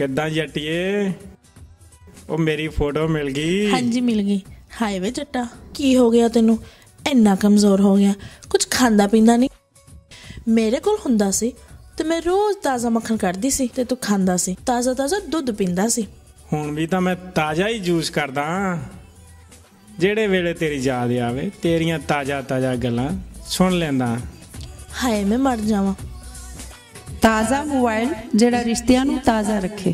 ਕਿੱਦਾਂ ਜੱਟੀਏ? ਉਹ ਮੇਰੀ ਫੋਟੋ ਮਿਲ ਗਈ। ਹਾਂਜੀ ਮਿਲ ਗਈ। ਹਾਏ ਵੇ ਜੱਟਾ ਕੀ ਹੋ ਗਿਆ ਤੈਨੂੰ? ਇੰਨਾ ਕਮਜ਼ੋਰ ਹੋ ਗਿਆ। ਕੁਝ ਖਾਂਦਾ ਪੀਂਦਾ ਨਹੀਂ। ਮੇਰੇ ਕੋਲ ਹੁੰਦਾ ਸੀ ਤੇ ਮੈਂ ਰੋਜ਼ ਤਾਜ਼ਾ ਮੱਖਣ ਕੱਢਦੀ ਸੀ ਤੇ ਤੂੰ ਖਾਂਦਾ ਸੀ। ਤਾਜ਼ਾ ਤਾਜ਼ਾ ਦੁੱਧ ਪੀਂਦਾ ਸੀ। ਹੁਣ ਵੀ ਤਾਂ ਮੈਂ ਤਾਜ਼ਾ ਹੀ ਜੂਸ ਕਰਦਾ ਜਿਹੜੇ ਵੇਲੇ ਤੇਰੀ ਯਾਦ ਆਵੇ ਤੇਰੀਆਂ ਤਾਜ਼ਾ ਤਾਜ਼ਾ ਗੱਲਾਂ ਸੁਣ ਲੈਂਦਾ ਹਾਏ ਮੈਂ ਮਰ ਜਾਵਾਂ। ਤਾਜ਼ਾ ਮੋਬਾਈਲ ਜਿਹੜਾ ਰਿਸ਼ਤਿਆਂ ਨੂੰ ਤਾਜ਼ਾ ਰੱਖੇ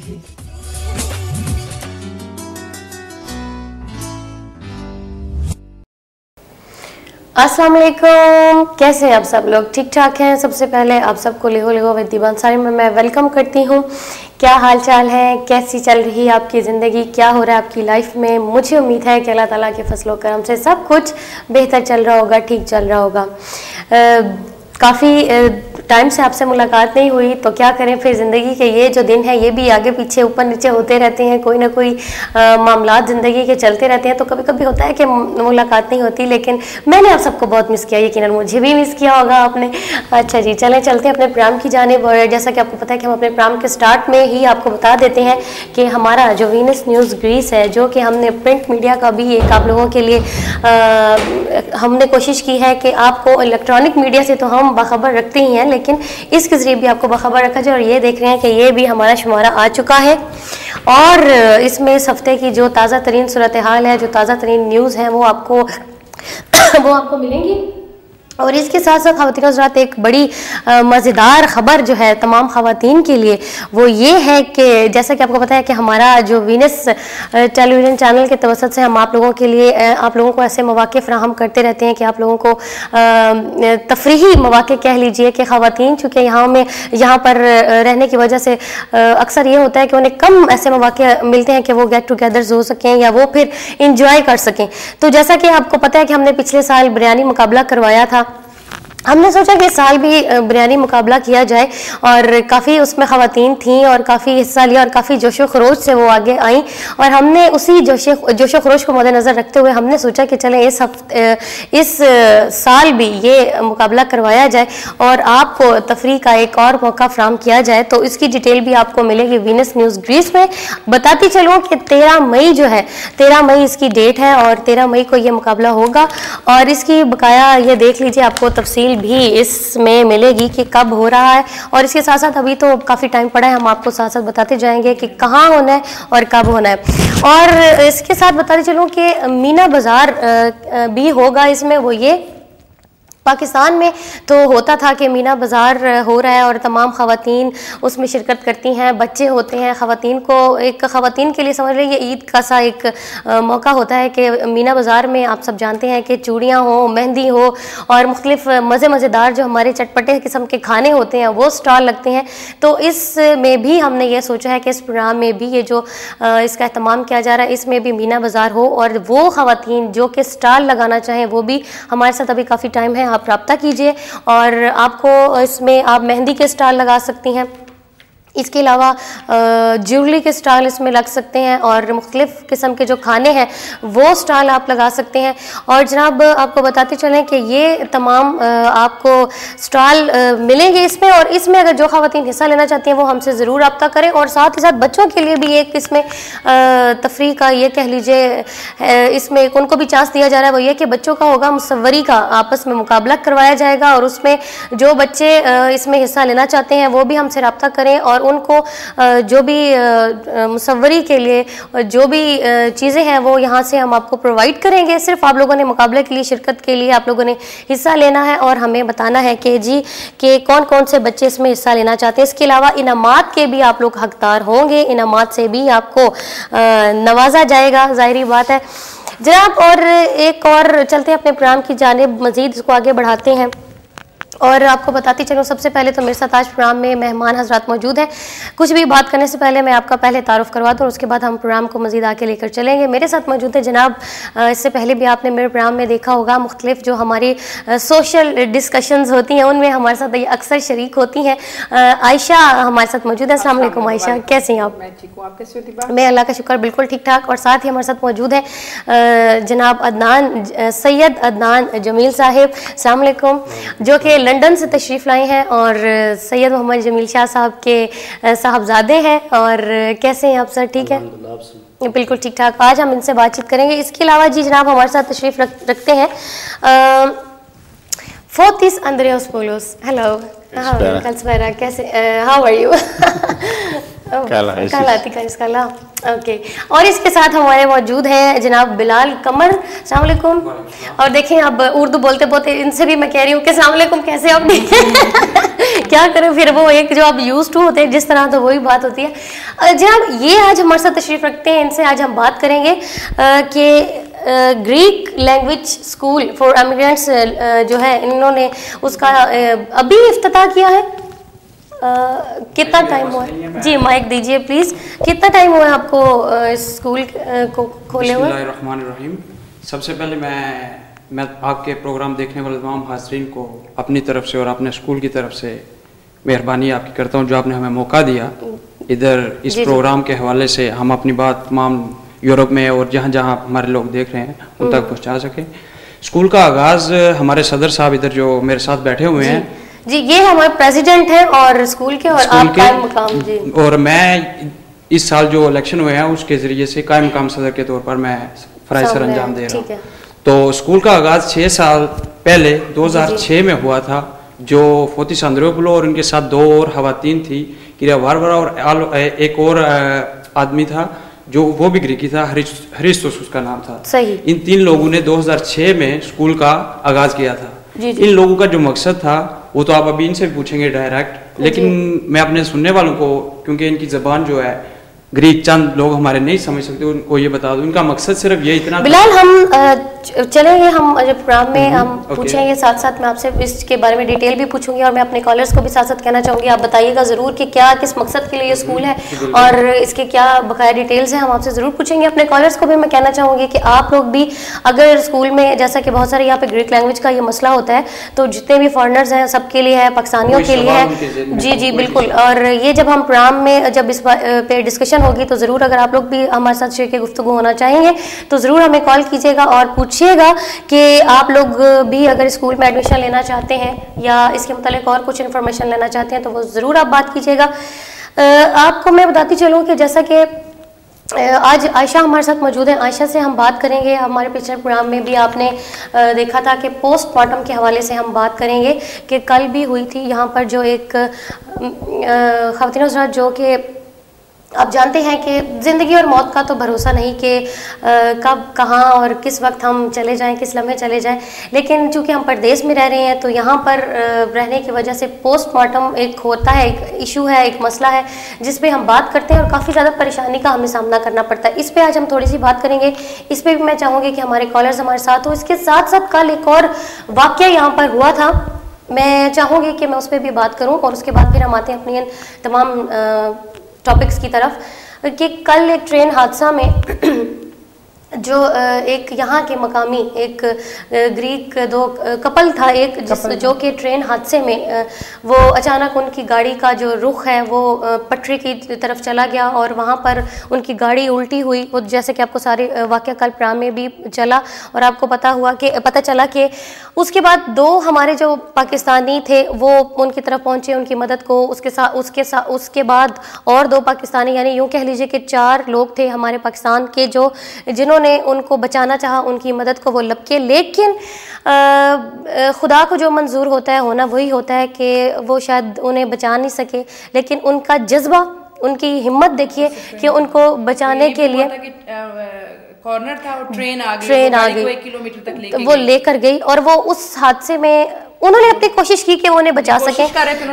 अस्सलाम वालेकुम कैसे हैं आप सब लोग ठीक ठाक हैं सबसे पहले आप सबको लेहो लेहो विद्दी बंसारी में मैं वेलकम करती हूँ क्या हाल चाल है कैसी चल रही है आपकी ज़िंदगी क्या हो रहा है आपकी लाइफ में मुझे उम्मीद है कि अल्लाह ताला के फसलों करम से सब कुछ बेहतर चल रहा होगा ठीक चल रहा होगा काफ़ी टाइम से आपसे मुलाकात नहीं हुई तो क्या करें फिर ज़िंदगी के ये जो दिन है, ये भी आगे पीछे, ऊपर नीचे होते रहते हैं, कोई ना कोई मामला ज़िंदगी के चलते रहते हैं। तो कभी कभी होता है कि मुलाकात नहीं होती, लेकिन मैंने आप सबको बहुत मिस किया यकीन मुझे भी मिस किया होगा आपने। अच्छा जी, चलें, चलते हैं अपने प्रोग्राम की जाने और जैसा कि आपको पता है कि हम अपने प्रोग्राम के स्टार्ट में ही आपको बता देते हैं कि हमारा जो वीनस न्यूज़ ग्रीस है, जो कि हमने प्रिंट मीडिया का भी एक आप लोगों के लिए हमने कोशिश की है कि आपको इलेक्ट्रॉनिक मीडिया से तो हम बाखबर रखते ही हैं लेकिन इसके ज़रिए भी आपको बखबर रखा जाए और ये देख रहे हैं कि ये भी हमारा शुमारा आ चुका है। और इसमें इस हफ़्ते की जो ताज़ा तरीन सूरत हाल है, जो ताज़ा तरीन न्यूज़ है, वो आपको वो आपको मिलेंगी। और इसके साथ साथ खातिन हजरात, एक बड़ी मज़ेदार ख़बर जो है तमाम खातन के लिए, वो ये है कि जैसा कि आपको पता है कि हमारा जो वीनस टेलीविज़न चैनल के तवसत से हम आप लोगों के लिए आप लोगों को ऐसे मौाक़े फ्राहम करते रहते हैं कि आप लोगों को तफरी मौाक़े कह लीजिए कि ख़वातीन चूँकि यहाँ में, यहाँ पर रहने की वजह से अक्सर ये होता है कि उन्हें कम ऐसे मौाक़े मिलते हैं कि वो गेट टुगेदर्स हो सकें या वो फिर इंजॉय कर सकें। तो जैसा कि आपको पता है कि हमने पिछले साल बिरयानी मुकाबला करवाया था हमने सोचा कि इस साल भी बिरयानी मुकाबला किया जाए और काफ़ी उसमें ख़वातीन थीं और काफ़ी हिस्सा लिया और काफ़ी जोशो खरोश से वो आगे आई। और हमने उसी जोश जोशो खरोश को मद्देनज़र रखते हुए हमने सोचा कि चलें इस हफ़्ते इस साल भी ये मुकाबला करवाया जाए और आपको तफरी का एक और मौका फ्राहम किया जाए। तो इसकी डिटेल भी आपको मिलेगी वीनस न्यूज़ ग्रीस में। बताती चलूँ कि तेरह मई जो है, तेरह मई इसकी डेट है और तेरह मई को ये मुकाबला होगा। और इसकी बकाया ये देख लीजिए, आपको तफसील भी इसमें मिलेगी कि कब हो रहा है। और इसके साथ साथ अभी तो काफ़ी टाइम पड़ा है, हम आपको साथ साथ बताते जाएँगे कि कहाँ होना है और कब होना है। और इसके साथ बताते चलूँ कि मीना बाज़ार भी होगा इसमें, वो ये पाकिस्तान में तो होता था कि मीना बाज़ार हो रहा है और तमाम ख़वातीन उसमें शिरकत करती हैं बच्चे होते हैं। ख़वातीन को एक ख़वातीन के लिए समझ लीजिए ईद का सा एक आ, मौका होता है कि मीना बाज़ार में आप सब जानते हैं कि चूड़ियाँ हो मेहंदी हो और मुख्तलिफ़ मज़े मज़ेदार जो हमारे चटपटे किस्म के खाने होते हैं वो स्टॉल लगते हैं। तो इस में भी हमने ये सोचा है कि इस प्रोग्राम में भी ये जो आ, इसका अहतमाम किया जा रहा है इसमें भी मीना बाज़ार हो और वो ख़वातीन जो कि स्टॉल लगाना चाहें वो भी हमारे साथ अभी काफ़ी टाइम है आप रबता कीजिए और आपको इसमें आप मेहंदी के स्टार लगा सकती हैं। इसके अलावा ज्वेलरी के स्टाल इसमें लग सकते हैं और मुख्तलिफ़ किस्म के जो खाने हैं, वो स्टाल आप लगा सकते हैं। और जनाब, आपको बताते चलें कि ये तमाम आपको स्टाल मिलेंगे इसमें और इसमें अगर जो खातन हिस्सा लेना चाहती हैं, वो हमसे ज़रूर रबता करें और साथ ही साथ बच्चों के लिए भी एक इसमें तफरी का ये कह लीजिए इसमें एक उनको भी चांस दिया जा रहा है, वो ये कि बच्चों का होगा, मुसवरी का आपस में मुकाबला करवाया जाएगा और उसमें जो बच्चे इसमें हिस्सा लेना चाहते हैं, वो भी हमसे रबता करें और उनको जो भी मुसवरी के लिए जो भी चीज़ें हैं वो यहाँ से हम आपको प्रोवाइड करेंगे। सिर्फ़ आप लोगों ने मुकाबले के लिए, शिरकत के लिए आप लोगों ने हिस्सा लेना है और हमें बताना है कि जी, कि कौन कौन से बच्चे इसमें हिस्सा लेना चाहते हैं। इसके अलावा इनामात के भी आप लोग हकदार होंगे। इनामात से भी आपको नवाजा जाएगा। ज़ाहरी बात है। जनाब, और एक और चलते हैं अपने प्रोग्राम की जानब। मज़ीद इसको आगे बढ़ाते हैं। और आपको बताती चलूँ सबसे पहले तो मेरे साथ आज प्रोग्राम में मेहमान हजरात मौजूद हैं। कुछ भी बात करने से पहले मैं आपका पहले तारुफ करवा दूँ और उसके बाद हम प्रोग्राम को मजीद आके लेकर चलेंगे। मेरे साथ मौजूद है जनाब इससे पहले भी आपने मेरे प्रोग्राम में देखा होगा मुख्तलिफ़ जो हमारी सोशल डिस्कशंस होती हैं उनमें हमारे साथ अक्सर शरीक होती हैं। आयशा हमारे साथ मौजूद है। असल आयशा कैसे हैं आप? मैं अल्लाह का शुक्र बिल्कुल ठीक ठाक और साथ ही हमारे साथ मौजूद है जनाब अदनान सैयद अदनान जमील साहिब। अलैक्म जो कि लंदन से तशरीफ़ लाए हैं और सैयद मोहम्मद जमील शाह साहब के साहबजादे हैं और कैसे हैं आप सर? ठीक है? बिल्कुल ठीक ठाक। आज हम इनसे बातचीत करेंगे। इसके अलावा जी जनाब हमारे साथ तशरीफ़ रख, रखते हैं। फोर्थिस पोलोस। हेलो। हाँ कैसे हाउ आर यू काला, ऐसी- काला ओके और इसके साथ हमारे मौजूद हैं जनाब बिलाल कमर। अस्सलाम वालेकुम। और देखें अब उर्दू बोलते बोलते इनसे भी मैं कह रही हूँ कि अस्सलाम वालेकुम कैसे आप? क्या करें फिर वो एक जो आप यूज़ टू होते हैं जिस तरह तो वही बात होती है। जनाब ये आज हमारे साथ तशरीफ़ रखते हैं इनसे आज हम बात करेंगे कि Greek language school for emigrants जो है इन्होंने उसका अभी इफ्तः किया है। कितना टाइम हुआ? जी माइक दीजिए प्लीज़ कितना टाइम हुआ आपको इस स्कूल को खोले हुए? सबसे पहले मैं मैं आपके प्रोग्राम देखने वाले तमाम हाजरीन को अपनी तरफ़ से और अपने स्कूल की तरफ़ से मेहरबानी आपकी करता हूँ जो आपने हमें मौका दिया। इधर इस। प्रोग्राम के हवाले से हम अपनी बात तमाम यूरोप में और जहाँ जहाँ हमारे लोग देख रहे हैं उन तक पहुँचा सकें। स्कूल का आगाज़ हमारे सदर साहब इधर जो मेरे साथ बैठे हुए हैं जी ये हमारे प्रेसिडेंट हैं और स्कूल के और स्कूल आप कायम मुकाम जी। और मैं इस साल जो इलेक्शन हुए हैं उसके ज़रिए से कायम मुकाम सदर के तौर पर मैं फराइज सर अंजाम दे रहा हूँ। तो स्कूल का आगाज़ छः साल पहले 2006 में हुआ था जो फोती सांद्रोपुलो और उनके साथ दो और खातन थी किरिया वारवरा और एक और आदमी था जो वो भी ग्रीकी था हरीश हरीश उसका नाम था। सही। इन तीन लोगों ने 2006 में स्कूल का आगाज़ किया था। जी, जी। इन लोगों का जो मकसद था वो तो आप अभी इनसे भी पूछेंगे डायरेक्ट लेकिन मैं अपने सुनने वालों को क्योंकि इनकी जबान जो है ग्रीक चंद लोग हमारे नहीं समझ सकते उनको ये बता दो। इनका मकसद सिर्फ़ ये इतना बिलाल हम चलेंगे हम जब प्रोग्राम में हम पूछेंगे साथ साथ मैं आपसे इसके बारे में डिटेल भी पूछूँगी और मैं अपने कॉलर्स को भी साथ साथ कहना चाहूँगी। आप बताइएगा ज़रूर कि क्या किस मकसद के लिए ये स्कूल है और इसके क्या बकाया डिटेल्स हैं हम आपसे ज़रूर पूछेंगे। अपने कॉलर्स को भी मैं कहना चाहूँगी कि आप लोग भी अगर स्कूल में जैसा कि बहुत सारे यहाँ पे ग्रीक लैंग्वेज का ये मसला होता है तो जितने भी फॉरनर्स हैं सबके लिए है पाकिस्तानियों के लिए उनके है जी जी बिल्कुल। और ये जब हम प्रोग्राम में जब इस पे डिस्कशन होगी तो ज़रूर अगर आप लोग भी हमारे साथ शेयर के गुफ्तु होना चाहेंगे तो ज़रूर हमें कॉल कीजिएगा और पूछिएगा कि आप लोग भी अगर स्कूल में एडमिशन लेना चाहते हैं या इसके मतलब और कुछ इन्फॉर्मेशन लेना चाहते हैं तो वो ज़रूर आप बात कीजिएगा। आपको मैं बताती चलूँ कि जैसा कि आज आयशा हमारे साथ मौजूद है। आयशा से हम बात करेंगे। हमारे पिछले प्रोग्राम में भी आपने देखा था कि पोस्टमार्टम के हवाले से हम बात करेंगे कि कल भी हुई थी यहाँ पर जो एक खातिन जो कि आप जानते हैं कि ज़िंदगी और मौत का तो भरोसा नहीं कि कब, कहाँ और किस वक्त हम चले जाएँ, किस लम्हे चले जाएँ। लेकिन चूँकि हम परदेश में रह रहे हैं तो यहाँ पर रहने की वजह से पोस्टमार्टम एक होता है, एक इशू है, एक मसला है, जिस पे हम बात करते हैं और काफ़ी ज़्यादा परेशानी का हमें सामना करना पड़ता है। इस पर आज हम थोड़ी सी बात करेंगे। इस पर भी मैं चाहूँगी कि हमारे कॉलर्स हमारे साथ हो। इसके साथ साथ कल एक और वाक्य यहाँ पर हुआ था। मैं चाहूँगी कि मैं उस पर भी बात करूँ और उसके बाद फिर हम आते हैं अपनी तमाम टॉपिक्स की तरफ़ कि कल एक ट्रेन हादसा में जो एक यहाँ के मकामी एक ग्रीक दो कपल था एक जिस जो कि ट्रेन हादसे में वो अचानक उनकी गाड़ी का जो रुख है वो पटरी की तरफ़ चला गया और वहाँ पर उनकी गाड़ी उल्टी हुई। वो जैसे कि आपको सारे वाक्य कल प्रोग्राम में भी चला और आपको पता हुआ कि पता चला कि उसके बाद दो हमारे जो पाकिस्तानी थे वो उनकी तरफ़ पहुँचे उनकी मदद को उसके साथ उसके साथ उसके बाद और दो पाकिस्तानी यानी यूँ कह लीजिए कि चार लोग थे हमारे पाकिस्तान के जो जिन्होंने उनको बचाना चाहा उनकी मदद को वो लपके। लेकिन खुदा को जो मंजूर होता है होना वही होता है कि वो शायद उन्हें बचा नहीं सके। लेकिन उनका जज्बा उनकी हिम्मत देखिए कि उनको बचाने के लिए कॉर्नर था और ट्रेन आ गई ट्रेन आ गई। किलोमीटर तक तो लेके वो लेकर गई और वो उस हादसे में उन्होंने अपनी कोशिश की कि वो उन्हें बचा सके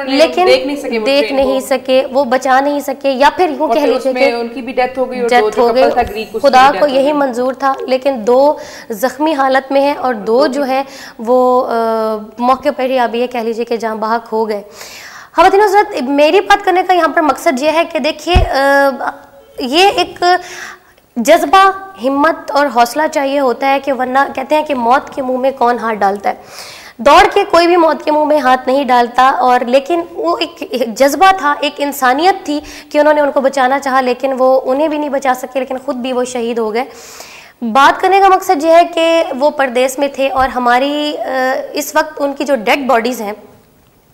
लेकिन देख नहीं सके वो देख नहीं सके वो बचा नहीं सके या फिर यूँ कह लीजिए कि उनकी भी डेथ हो गई डेथ हो गई। खुदा को यही मंजूर था लेकिन दो जख्मी हालत में है और दो जो है वो मौके पर ही आप ये कह लीजिए कि जहाँ बाहक हो गए। खवातीन हज़रत मेरी बात करने का यहाँ पर मकसद ये है कि देखिए ये एक जज्बा हिम्मत और हौसला चाहिए होता है कि वरना कहते हैं कि मौत के मुँह में कौन हाथ डालता है। दौड़ के कोई भी मौत के मुँह में हाथ नहीं डालता और लेकिन वो एक जज्बा था, एक इंसानियत थी कि उन्होंने उनको बचाना चाहा, लेकिन वो उन्हें भी नहीं बचा सके, लेकिन खुद भी वो शहीद हो गए। बात करने का मकसद यह है कि वो परदेश में थे और हमारी इस वक्त उनकी जो डेड बॉडीज़ हैं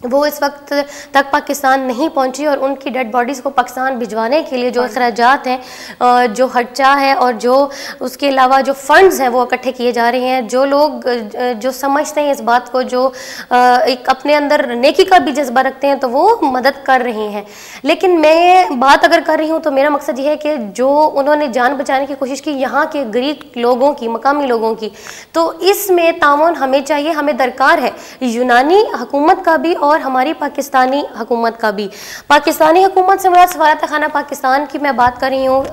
वो इस वक्त तक पाकिस्तान नहीं पहुँची और उनकी डेड बॉडीज़ को पाकिस्तान भिजवाने के लिए जो अखराज हैं अ, जो खर्चा है और जो उसके अलावा जो फंड्स हैं वो इकट्ठे किए जा रहे हैं जो लोग जो समझते हैं इस बात को जो एक अपने अंदर नेकी का भी जज्बा रखते हैं तो वो मदद कर रहे हैं। लेकिन मैं बात अगर कर रही हूँ तो मेरा मकसद ये है कि जो उन्होंने जान बचाने की कोशिश की यहाँ के गरीब लोगों की मकामी लोगों की तो इसमें ताउन हमें चाहिए हमें दरकार है। यूनानी हुकूमत का भी और हमारी पाकिस्तानी हुकूमत का भी। पाकिस्तानी हुकूमत से मुराद सफारत खाना पाकिस्तान की मैं बात कर रही हूँ।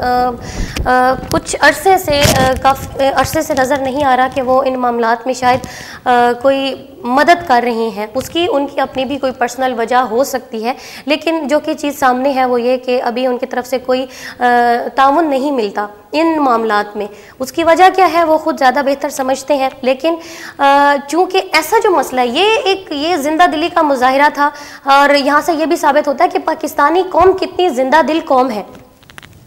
कुछ अरसे से काफ़ी अरसे से नज़र नहीं आ रहा कि वो इन मामला में शायद आ, कोई मदद कर रहे हैं। उसकी उनकी अपनी भी कोई पर्सनल वजह हो सकती है, लेकिन जो कि चीज़ सामने है वो ये कि अभी उनकी तरफ़ से कोई ताउन नहीं मिलता इन मामलात में। उसकी वजह क्या है वो खुद ज़्यादा बेहतर समझते हैं, लेकिन चूँकि ऐसा जो मसला है, ये एक, ये ज़िंदा दिली का मुजाहरा था, और यहाँ से ये भी साबित होता है कि पाकिस्तानी कौम कितनी ज़िंदा दिल कौम है।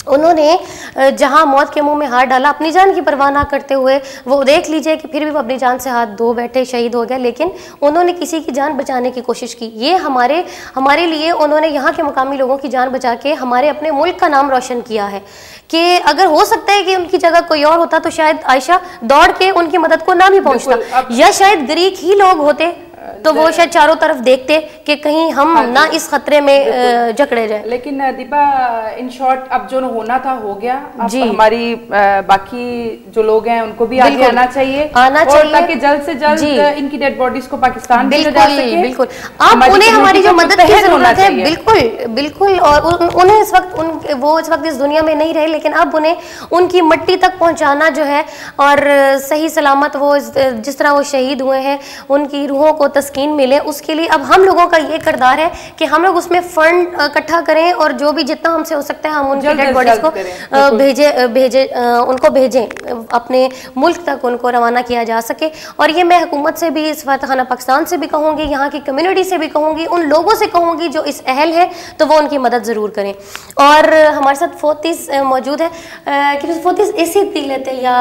उन्होंने जहाँ मौत के मुँह में हाथ डाला अपनी जान की परवाह ना करते हुए वो देख लीजिए कि फिर भी वो अपनी जान से हाथ धो बैठे शहीद हो गए लेकिन उन्होंने किसी की जान बचाने की कोशिश की। ये हमारे हमारे लिए उन्होंने यहाँ के मकामी लोगों की जान बचा के हमारे अपने मुल्क का नाम रोशन किया है कि अगर हो सकता है कि उनकी जगह कोई और होता तो शायद आयशा दौड़ के उनकी मदद को ना भी पहुँचता। या शायद ग्रीक ही लोग होते तो वो शायद चारों तरफ़ देखते कि कहीं हम ना इस खतरे में जकड़े जाए। लेकिन दीपा इन शॉर्ट अब जो होना था हो गया। अब जी। हमारी बाकी जो लोग हैं उनको भी आगे आना चाहिए। आना और चाहिए। ताकि जल्द से जल्द इनकी डेड बॉडीज को पाकिस्तान बिल्कुल बिल्कुल। आप उन्हें हमारी जो मदद की ज़रूरत है बिल्कुल बिल्कुल। और उन्हें इस वक्त उन वो इस वक्त इस दुनिया में नहीं रहे लेकिन अब उन्हें उनकी मट्टी तक पहुंचाना जो है और सही सलामत वो जिस तरह वो शहीद हुए हैं उनकी रूहों को तस्कीन मिले उसके लिए अब हम लोगों का ये किरदार है कि हम लोग उसमें फंड इकट्ठा करें और जो भी जितना हमसे हो सकता है हम उनकी डेड बॉडीज को भेजे भेजे उनको भेजें अपने मुल्क तक उनको रवाना किया जा सके। और ये मैं हुकूमत से भी इस वक्त खाना पाकिस्तान से भी कहूँगी यहाँ की कम्यूनिटी से भी कहूँगी उन लोगों से कहूँगी जो इस अहल है तो वो उनकी मदद ज़रूर करें। और हमारे साथ फोतीस मौजूद है। कि फोतीस ऐसी लेते या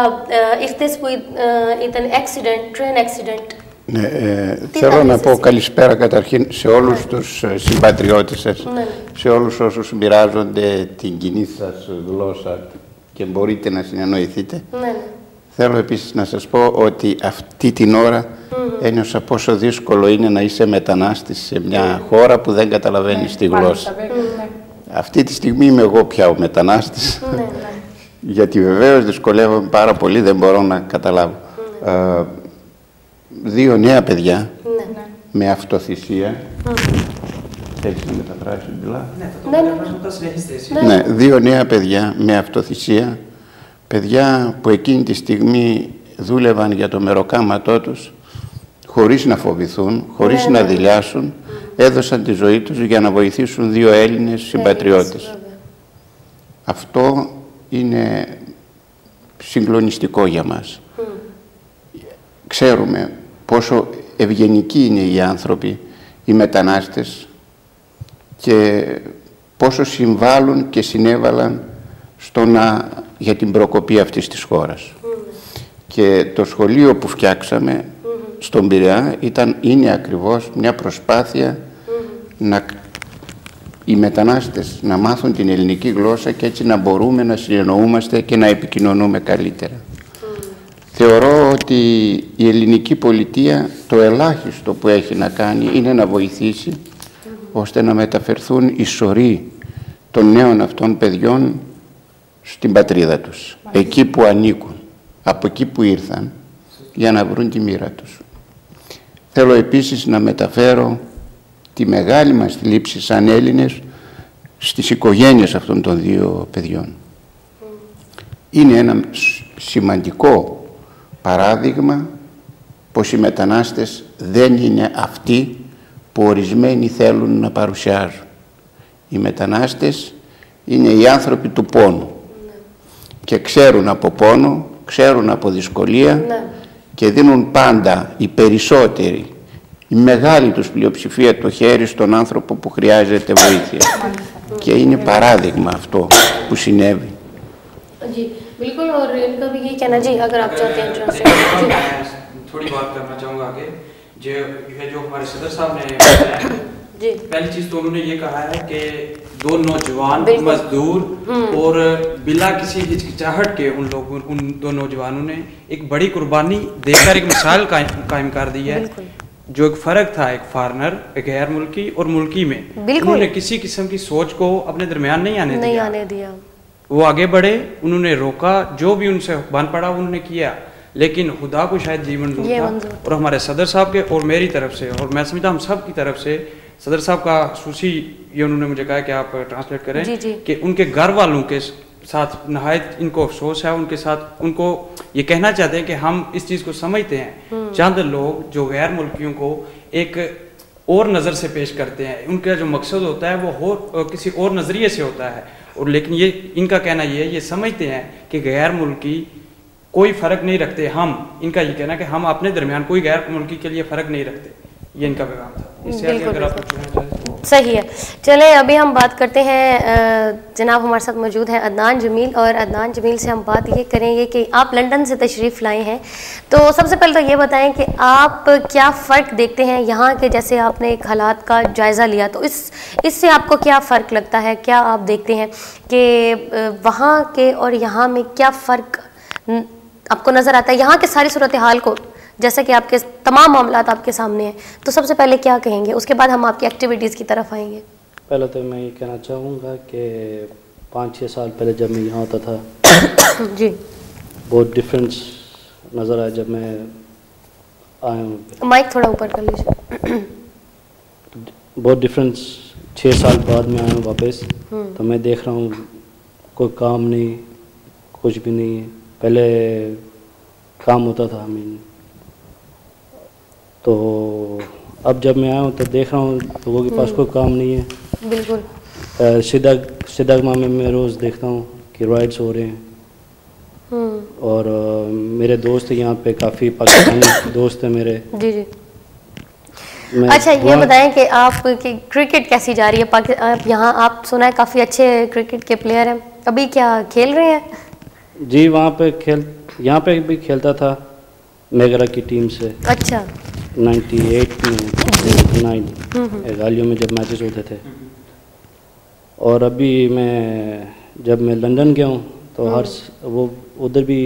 इफ्तिस uh, an accident, train accident. Ναι, ε, Τι θέλω θα να πεις πω εσύ; καλησπέρα καταρχήν σε όλους τους ε, συμπατριώτες σας, Ναι. σε όλους όσους μοιράζονται την κοινή σας γλώσσα και μπορείτε να συνεννοηθείτε. Ναι, ναι. Θέλω επίσης να σας πω ότι αυτή την ώρα ένιωσα πόσο δύσκολο είναι να είσαι μετανάστης σε μια χώρα που δεν καταλαβαίνεις τη γλώσσα. Αυτή τη στιγμή είμαι εγώ πια ο μετανάστης, Ναι, ναι. γιατί βεβαίως δυσκολεύομαι πάρα πολύ, δεν μπορώ να καταλάβω. Ε, δύο νέα παιδιά Ναι. με αυτοθυσία. Θέλεις να μεταφράσεις, Μπιλά; Ναι, ναι. Μετά συνεχίστε εσύ. Ναι, δύο νέα παιδιά με αυτοθυσία, παιδιά που εκείνη τη στιγμή δούλευαν για το μεροκάματό τους, χωρίς να φοβηθούν, χωρίς Ναι, να ναι. δηλιάσουν, έδωσαν τη ζωή τους για να βοηθήσουν δύο Έλληνες συμπατριώτες. βέβαια. Αυτό είναι συγκλονιστικό για μας. Ξέρουμε πόσο ευγενικοί είναι οι άνθρωποι, οι μετανάστες και πόσο συμβάλλουν και συνέβαλαν στο να, για την προκοπή αυτής της χώρας. Και το σχολείο που φτιάξαμε στον Πειραιά ήταν, είναι ακριβώς μια προσπάθεια να οι μετανάστες να μάθουν την ελληνική γλώσσα και έτσι να μπορούμε να συνεννοούμαστε και να επικοινωνούμε καλύτερα. Θεωρώ ότι η ελληνική πολιτεία το ελάχιστο που έχει να κάνει είναι να βοηθήσει ώστε να μεταφερθούν οι σωροί των νέων αυτών παιδιών στην πατρίδα τους, εκεί που ανήκουν, από εκεί που ήρθαν, για να βρουν τη μοίρα τους. Θέλω επίσης να μεταφέρω τη μεγάλη μας θλίψη σαν Έλληνες στις οικογένειες αυτών των δύο παιδιών. Είναι ένα σ- σημαντικό παράδειγμα πως οι μετανάστες δεν είναι αυτοί που ορισμένοι θέλουν να παρουσιάζουν. Οι μετανάστες είναι οι άνθρωποι του πόνου και ξέρουν από πόνο, ξέρουν από δυσκολία Ναι. και δίνουν πάντα οι περισσότεροι, η μεγάλη τους πλειοψηφία το χέρι στον άνθρωπο που χρειάζεται βοήθεια. και είναι παράδειγμα αυτό που συνέβη. जी बिल्कुल और इनका भी यही कहना जी अगर आप चाहते हैं थोड़ी बात करना चाहूँगा आगे। जो ये जो हमारे सदर साहब ने जी। पहली चीज़ तो उन्होंने ये कहा है कि दो नौजवान हम्म। मजदूर और बिला किसी हिचकिचाहट के उन लोगों उन दो नौजवानों ने एक बड़ी कुर्बानी देकर एक मिसाल कायम कायम कर दी है। जो एक फ़र्क था एक फॉरनर एक गैर मुल्की और मुल्की में। उन्होंने किसी किस्म की सोच को अपने दरमियान नहीं आने नहीं दिया। आने दिया। वो आगे बढ़े उन्होंने रोका जो भी उनसे बन पड़ा उन्होंने किया लेकिन खुदा को शायद जीवन ये था और हमारे सदर साहब के और मेरी तरफ़ से और मैं समझता हम सब की तरफ़ से सदर साहब का सूसी ये उन्होंने मुझे कहा कि आप ट्रांसलेट करें जी, जी। कि उनके घर वालों के साथ नहायत इनको अफसोस है उनके साथ उनको ये कहना चाहते हैं कि हम इस चीज़ को समझते हैं हम्म। चंद लोग जो गैर मुल्कियों को एक और नज़र से पेश करते हैं उनका जो मकसद होता है वो हो किसी और नज़रिए से होता है और लेकिन ये इनका कहना ये है ये समझते हैं कि गैर मुल्की कोई फ़र्क नहीं रखते हम। इनका ये कहना है कि हम अपने दरमियान कोई गैर मुल्की के लिए फ़र्क नहीं रखते। ये इनका पैगाम था। इससे अगर आप अगर आप सही है। चले, अभी हम बात करते हैं जनाब हमारे साथ मौजूद हैं अदनान जमील और अदनान जमील से हम बात ये करेंगे कि आप लंदन से तशरीफ़ लाए हैं। तो सबसे पहले तो ये बताएँ कि आप क्या फ़र्क देखते हैं यहाँ के, जैसे आपने एक हालात का जायज़ा लिया तो इस, इससे आपको क्या फ़र्क लगता है? क्या आप देखते हैं कि वहाँ के और यहाँ में क्या फ़र्क आपको नज़र आता है? यहाँ के सारी सूरत हाल को जैसे कि आपके तमाम मामला आपके सामने हैं तो सबसे पहले क्या कहेंगे? उसके बाद हम आपकी एक्टिविटीज़ की तरफ़ आएँगे। पहले तो मैं ये कहना चाहूँगा कि पाँच छः साल पहले जब मैं यहाँ होता था जी। बहुत डिफरेंस नज़र आया जब मैं आया हूँ। माइक थोड़ा ऊपर कर लीजिए। बहुत डिफरेंस छः साल बाद में आया हूँ वापस। हम्म। तो मैं देख रहा हूँ कोई काम नहीं कुछ भी नहीं है। पहले काम होता था मीन तो अब जब मैं आया हूँ तो देख रहा हूँ लोगों के पास हम्म। कोई काम नहीं है। बिल्कुल। सिदक सिदगमा में मैं रोज़ देखता हूँ कि राइड्स हो रहे हैं। हम्म। और अ, मेरे दोस्त यहाँ पे काफ़ी पाकिस्तानी दोस्त हैं मेरे। जी जी। अच्छा ये बताएँ कि आप की क्रिकेट कैसी जा रही है? आप यहाँ आप सुना है काफ़ी अच्छे क्रिकेट के प्लेयर हैं। अभी क्या खेल रहे हैं? जी वहाँ पे खेल यहाँ पे भी खेलता था मेगरा की टीम से। अच्छा। 98 में 99 गालियों में जब मैचेस होते थे। और अभी मैं जब मैं लंदन गया हूँ तो हर वो उधर भी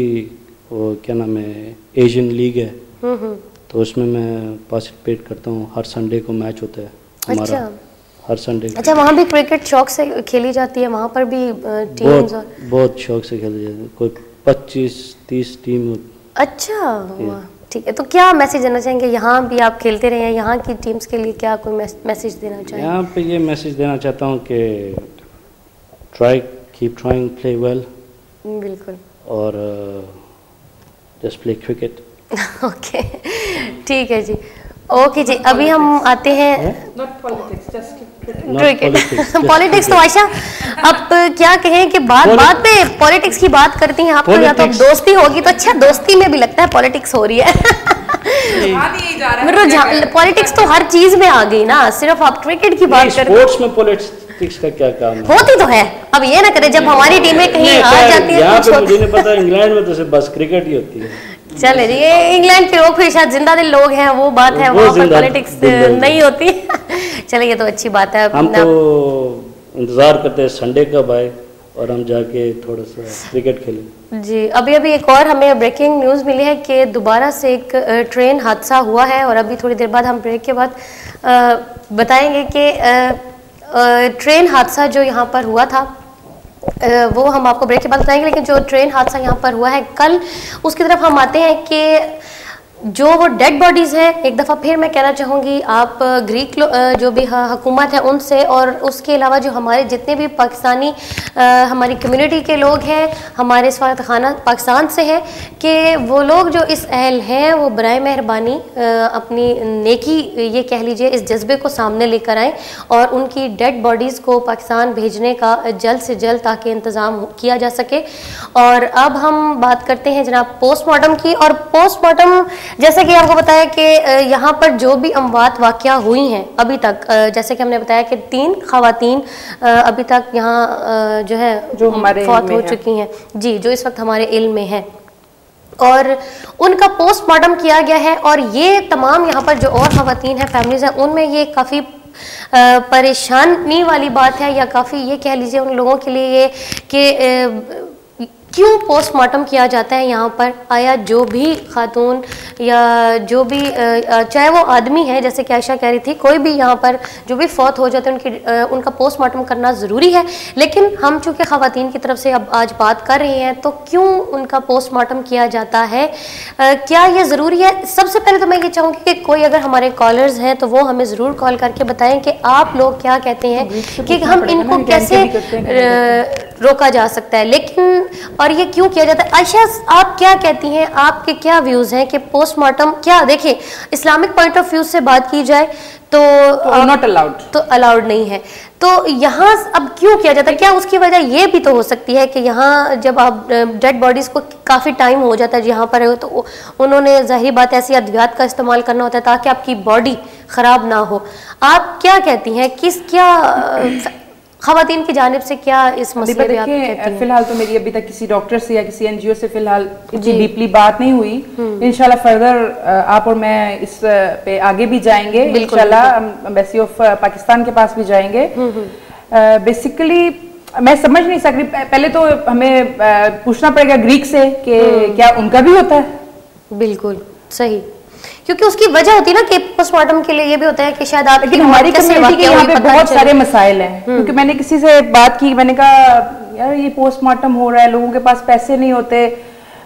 वो क्या नाम है एशियन लीग है। हम्म हम्म। तो उसमें मैं पार्टिसिपेट करता हूँ हर संडे को मैच होता है हमारा। अच्छा। हर संडे अच्छा वहाँ भी क्रिकेट शौक से खेली जाती है वहाँ पर भी टीम्स बहुत और बहुत शौक से खेली जाती है। कोई पच्चीस तीस टीम अच्छा ठीक है तो क्या मैसेज देना चाहेंगे? यहाँ भी आप खेलते रहे हैं यहाँ की टीम्स के लिए क्या कोई मैसेज देना चाहेंगे? यहाँ पे ये मैसेज देना चाहता हूँ कि try keep trying play well बिल्कुल। और जस्ट प्ले क्रिकेट ओके ठीक है जी। ओके जी अभी हम आते हैं। पॉलिटिक्स तो आयशा अब क्या कहें कि बात बात पे पॉलिटिक्स की बात करती हैं आप तो या तो दोस्ती होगी तो अच्छा दोस्ती में भी लगता है पॉलिटिक्स हो रही है। नहीं। जा रहा है, मतलब पॉलिटिक्स तो हर चीज़ में आ गई ना सिर्फ़ आप क्रिकेट की बात करते स्पोर्ट्स में पॉलिटिक्स का क्या काम है? होती तो है। अब ये ना करें जब हमारी टीमें कहीं आ जाती है यहाँ पे मुझे नहीं पता इंग्लैंड में तो सिर्फ़ बस क्रिकेट ही होती है। चले जी ये इंग्लैंड के लोग फिर शायद ज़िंदा दिल लोग हैं वो बात है वहाँ पर पॉलिटिक्स नहीं होती। चलिए ये तो अच्छी बात है हम तो इंतज़ार करते हैं संडे कब आए और हम जाके थोड़ा सा क्रिकेट खेलें। जी अभी अभी एक और हमें ब्रेकिंग न्यूज़ मिली है कि दोबारा से एक ट्रेन हादसा हुआ है और अभी थोड़ी देर बाद हम ब्रेक के बाद बताएँगे कि ट्रेन हादसा जो यहाँ पर हुआ था वो हम आपको ब्रेक के बाद बताएँगे, लेकिन जो ट्रेन हादसा यहाँ पर हुआ है कल, उसकी तरफ़ हम आते हैं कि जो वो डेड बॉडीज़ हैं, एक दफ़ा फिर मैं कहना चाहूँगी, आप ग्रीक जो भी हुकूमत है उनसे और उसके अलावा जो हमारे जितने भी पाकिस्तानी हमारी कम्युनिटी के लोग हैं, हमारे सफारत खाना पाकिस्तान से है, कि वो लोग जो इस अहल हैं, वो बर मेहरबानी अपनी नेकी, ये कह लीजिए, इस जज्बे को सामने लेकर आएँ और उनकी डेड बॉडीज़ को पाकिस्तान भेजने का जल्द से जल्द ताकि इंतज़ाम किया जा सके। और अब हम बात करते हैं जनाब पोस्टमार्टम की और पोस्टमार्टम जैसे कि आपको बताया कि यहाँ पर जो भी अमवात वाक़ हुई हैं अभी तक जैसे कि हमने बताया कि तीन खातन अभी तक यहाँ जो है जो हमारे फौत हो है। चुकी हैं जी जो इस वक्त हमारे इल्म में है और उनका पोस्टमार्टम किया गया है और ये तमाम यहाँ पर जो और खातन हैं फैमिलीज़ हैं उनमें ये काफ़ी परेशानी वाली बात है या काफ़ी ये कह लीजिए उन लोगों के लिए ये कि क्यों पोस्टमार्टम किया जाता है यहाँ पर? आया जो भी खातून या जो भी चाहे वो आदमी है जैसे कि आयशा कह रही थी कोई भी यहाँ पर जो भी फौत हो जाते हैं उनकी उनका पोस्टमार्टम करना ज़रूरी है। लेकिन हम चूँकि ख़वातीन की तरफ़ से अब आज बात कर रहे हैं तो क्यों उनका पोस्टमार्टम किया जाता है? क्या ये ज़रूरी है? सबसे पहले तो मैं ये चाहूँगी कि कोई अगर हमारे कॉलर्स हैं तो वो हमें ज़रूर कॉल करके बताएँ कि आप लोग क्या कहते हैं कि हम इनको कैसे रोका जा सकता है। लेकिन और ये क्यों किया जाता है? आयशा आप क्या कहती हैं? आपके क्या व्यूज़ हैं कि पोस्टमार्टम क्या? देखिए इस्लामिक पॉइंट ऑफ़ व्यू से बात की जाए तो नॉट अलाउड तो अलाउड नहीं है। तो यहाँ अब क्यों किया जाता है? क्या उसकी वजह ये भी तो हो सकती है कि यहाँ जब आप डेड बॉडीज को काफ़ी टाइम हो जाता है जहाँ पर तो उन्होंने ज़ाहिर बात ऐसी अद्वियात का इस्तेमाल करना होता है ताकि आपकी बॉडी ख़राब ना हो। आप क्या कहती हैं? किस क्या खातन की जानब से क्या इस मसले पे आप कहती देखिए फ़िलहाल तो मेरी अभी तक किसी डॉक्टर से या किसी एनजीओ से फ़िलहाल इतनी डीपली बात नहीं हुई। इंशाल्लाह फर्दर आप और मैं इस पे आगे भी जाएँगे। इंशाल्लाह एम्बेसी ऑफ़ पाकिस्तान के पास भी जाएँगे। बेसिकली मैं समझ नहीं सक रही पहले तो हमें पूछना पड़ेगा ग्रीक से कि क्या उनका भी होता है? बिल्कुल सही। क्योंकि उसकी वजह होती है ना कि पोस्टमार्टम के लिए ये भी होता है कि शायद लेकिन हमारी कम्युनिटी के यहाँ पे बहुत सारे मसाइल हैं क्योंकि मैंने किसी से बात की मैंने कहा यार ये पोस्टमार्टम हो रहा है लोगों के पास पैसे नहीं होते।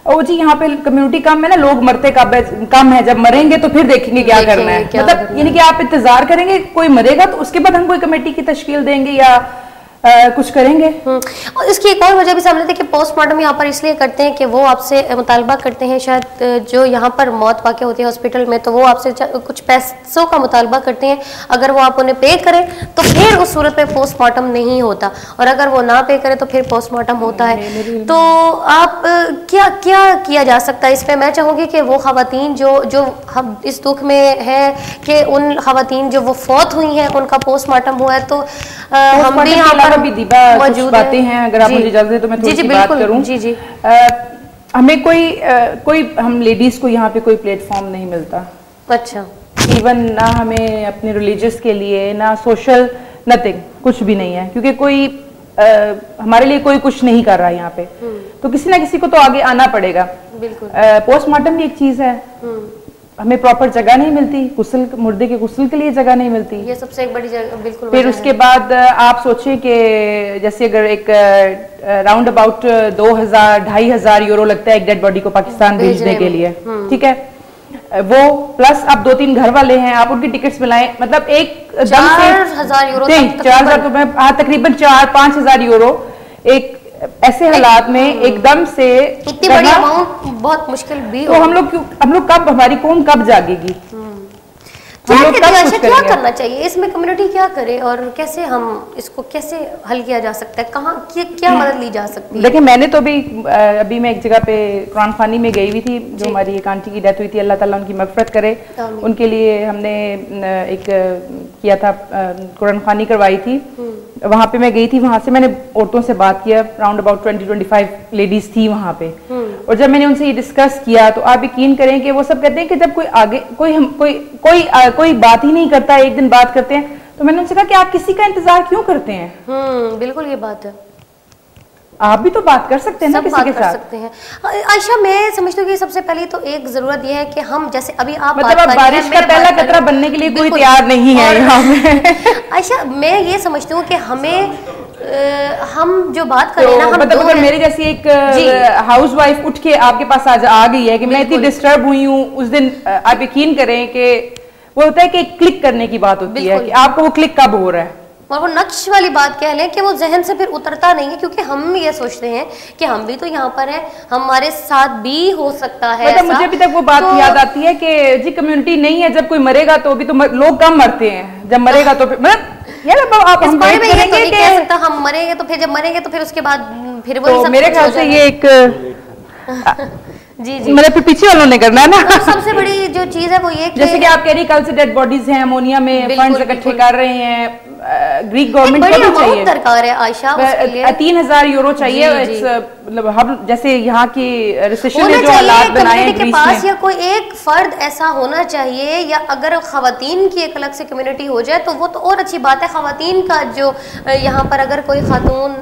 और जी यहाँ पे कम्युनिटी कम है ना लोग मरते कम है जब मरेंगे तो फिर देखेंगे क्या करना है। मतलब यानी कि आप इंतज़ार करेंगे कोई मरेगा तो उसके बाद हम कोई कमेटी की तश्कील देंगे या कुछ करेंगे? हम्म, और इसकी एक और वजह भी सामने थी कि पोस्टमार्टम यहाँ पर इसलिए करते हैं कि वो आपसे मुतालबा करते हैं शायद जो यहाँ पर मौत वाक़ होती है हॉस्पिटल में तो वो आपसे कुछ पैसों का मुतालबा करते हैं। अगर वो आप उन्हें पे करें तो फिर उस सूरत में पोस्टमार्टम नहीं होता। और अगर वो ना पे करें तो फिर पोस्टमार्टम होता है। तो आप क्या क्या किया जा सकता है इस पर मैं चाहूँगी कि वो खातन जो जो हम इस दुख में है कि उन खातन जो वो फौत हुई हैं उनका पोस्टमार्टम हुआ है तो हम भी यहाँ अलावा पर भी दीबा कुछ मौजूद बातें हैं अगर आप मुझे इजाज़त तो मैं थोड़ी जी सी बात करूँ। जी जी। हमें कोई कोई हम लेडीज़ को यहाँ पे कोई प्लेटफॉर्म नहीं मिलता। अच्छा। इवन ना हमें अपने रिलीजियस के लिए ना सोशल नथिंग कुछ भी नहीं है। क्योंकि कोई अ, हमारे लिए कोई कुछ नहीं कर रहा है यहाँ पे। तो किसी ना किसी को तो आगे आना पड़ेगा। बिल्कुल। पोस्टमार्टम भी एक चीज़ है। हमें प्रॉपर जगह नहीं मिलती गुस्ल मुर्दे के गुस्ल के लिए जगह नहीं मिलती। ये सबसे एक बड़ी जगह बिल्कुल फिर उसके बाद आप सोचिए कि जैसे अगर एक राउंड अबाउट दो हज़ार ढाई हज़ार यूरो लगता है एक डेड बॉडी को पाकिस्तान भेजने के लिए। ठीक है? वो प्लस आप दो तीन घर वाले हैं आप उनकी टिकट्स मिलाएँ मतलब एक दम से हज़ार यूरो नहीं चार हज़ार तो हाँ तकरीबन चार पाँच हज़ार यूरो एक ऐसे हालात में एकदम से इतनी बड़ी अमाउंट बहुत मुश्किल भी तो हम लोग क्यों हम लोग कब हमारी कौम कब जागेगी? लोग कुछ क्या करना चाहिए? इसमें कम्युनिटी क्या करे और कैसे हम इसको कैसे हल किया जा सकता है? कहाँ क्या, क्या मदद ली जा सकती है? देखिए मैंने तो अभी अभी मैं एक जगह पे कुरान खानी में गई हुई थी जो हमारी एक आंटी की डेथ हुई थी अल्लाह ताला उनकी मगफरत करे। उनके लिए हमने एक किया था कुरान खानी करवाई थी। वहाँ पे मैं गई थी वहाँ से मैंने औरतों से बात किया। Round about twenty twenty five ladies थी वहाँ पे। और जब मैंने उनसे ये डिस्कस किया तो आप यकीन करें कि वो सब कहते हैं कि जब कोई आगे कोई हम कोई कोई अ, कोई बात ही नहीं करता एक दिन बात करते हैं तो मैंने उनसे कहा कि आप किसी का इंतज़ार क्यों करते हैं? हम्म बिल्कुल ये बात है। आप भी तो बात कर सकते हैं ना किसी बात के कर साथ। सकते हैं। आयशा मैं समझती हूँ कि सबसे पहले तो एक ज़रूरत यह है कि हम जैसे अभी आप मतलब बात बारिश का पहला कतरा बनने के लिए कोई तैयार नहीं है यहाँ आयशा मैं ये समझती हूँ कि हमें हम जो बात कर रहे हैं तो ना हम मतलब अगर। मेरी जैसी एक। हाउस वाइफ उठ के आपके पास आज आ गई है कि मैं इतनी डिस्टर्ब हुई हूँ उस दिन आप यकीन करें कि वो होता है कि क्लिक करने की बात होती है कि आपको वो क्लिक कब हो रहा है और वो नक्श वाली बात कह लें कि वो जहन से फिर उतरता नहीं है क्योंकि हम ये सोचते हैं कि हम भी तो यहाँ पर हैं हमारे साथ भी हो सकता है मतलब मुझे अभी तक वो बात तो- याद आती है कि जी कम्युनिटी नहीं है जब कोई मरेगा तो अभी तो मर, लोग कम मरते हैं जब मरेगा तो मतलब यार अब आप इस हम वेट तो करेंगे कि सकता हम मरेंगे तो फिर जब मरेंगे तो फिर उसके बाद फिर वही तो मेरे ख्याल से ये एक जी जी। मतलब पीछे वालों ने करना है ना। और सबसे बड़ी जो चीज़ है वो ये जैसे कि आप कह रही कल से डेड बॉडीज हैं अमोनिया में फंड्स इकट्ठे कर रहे हैं। ग्रीक गवर्नमेंट को भी चाहिए। दरकार है आयशा तीन हज़ार यूरो चाहिए uh, मतलब हम जैसे यहाँ की रिसेशन ने जो हालात बनाए हैं के पास में। या कोई एक फर्द ऐसा होना चाहिए या अगर खातन की एक अलग से कम्युनिटी हो जाए तो वो तो और अच्छी बात है। खातन का जो यहाँ पर अगर कोई खातून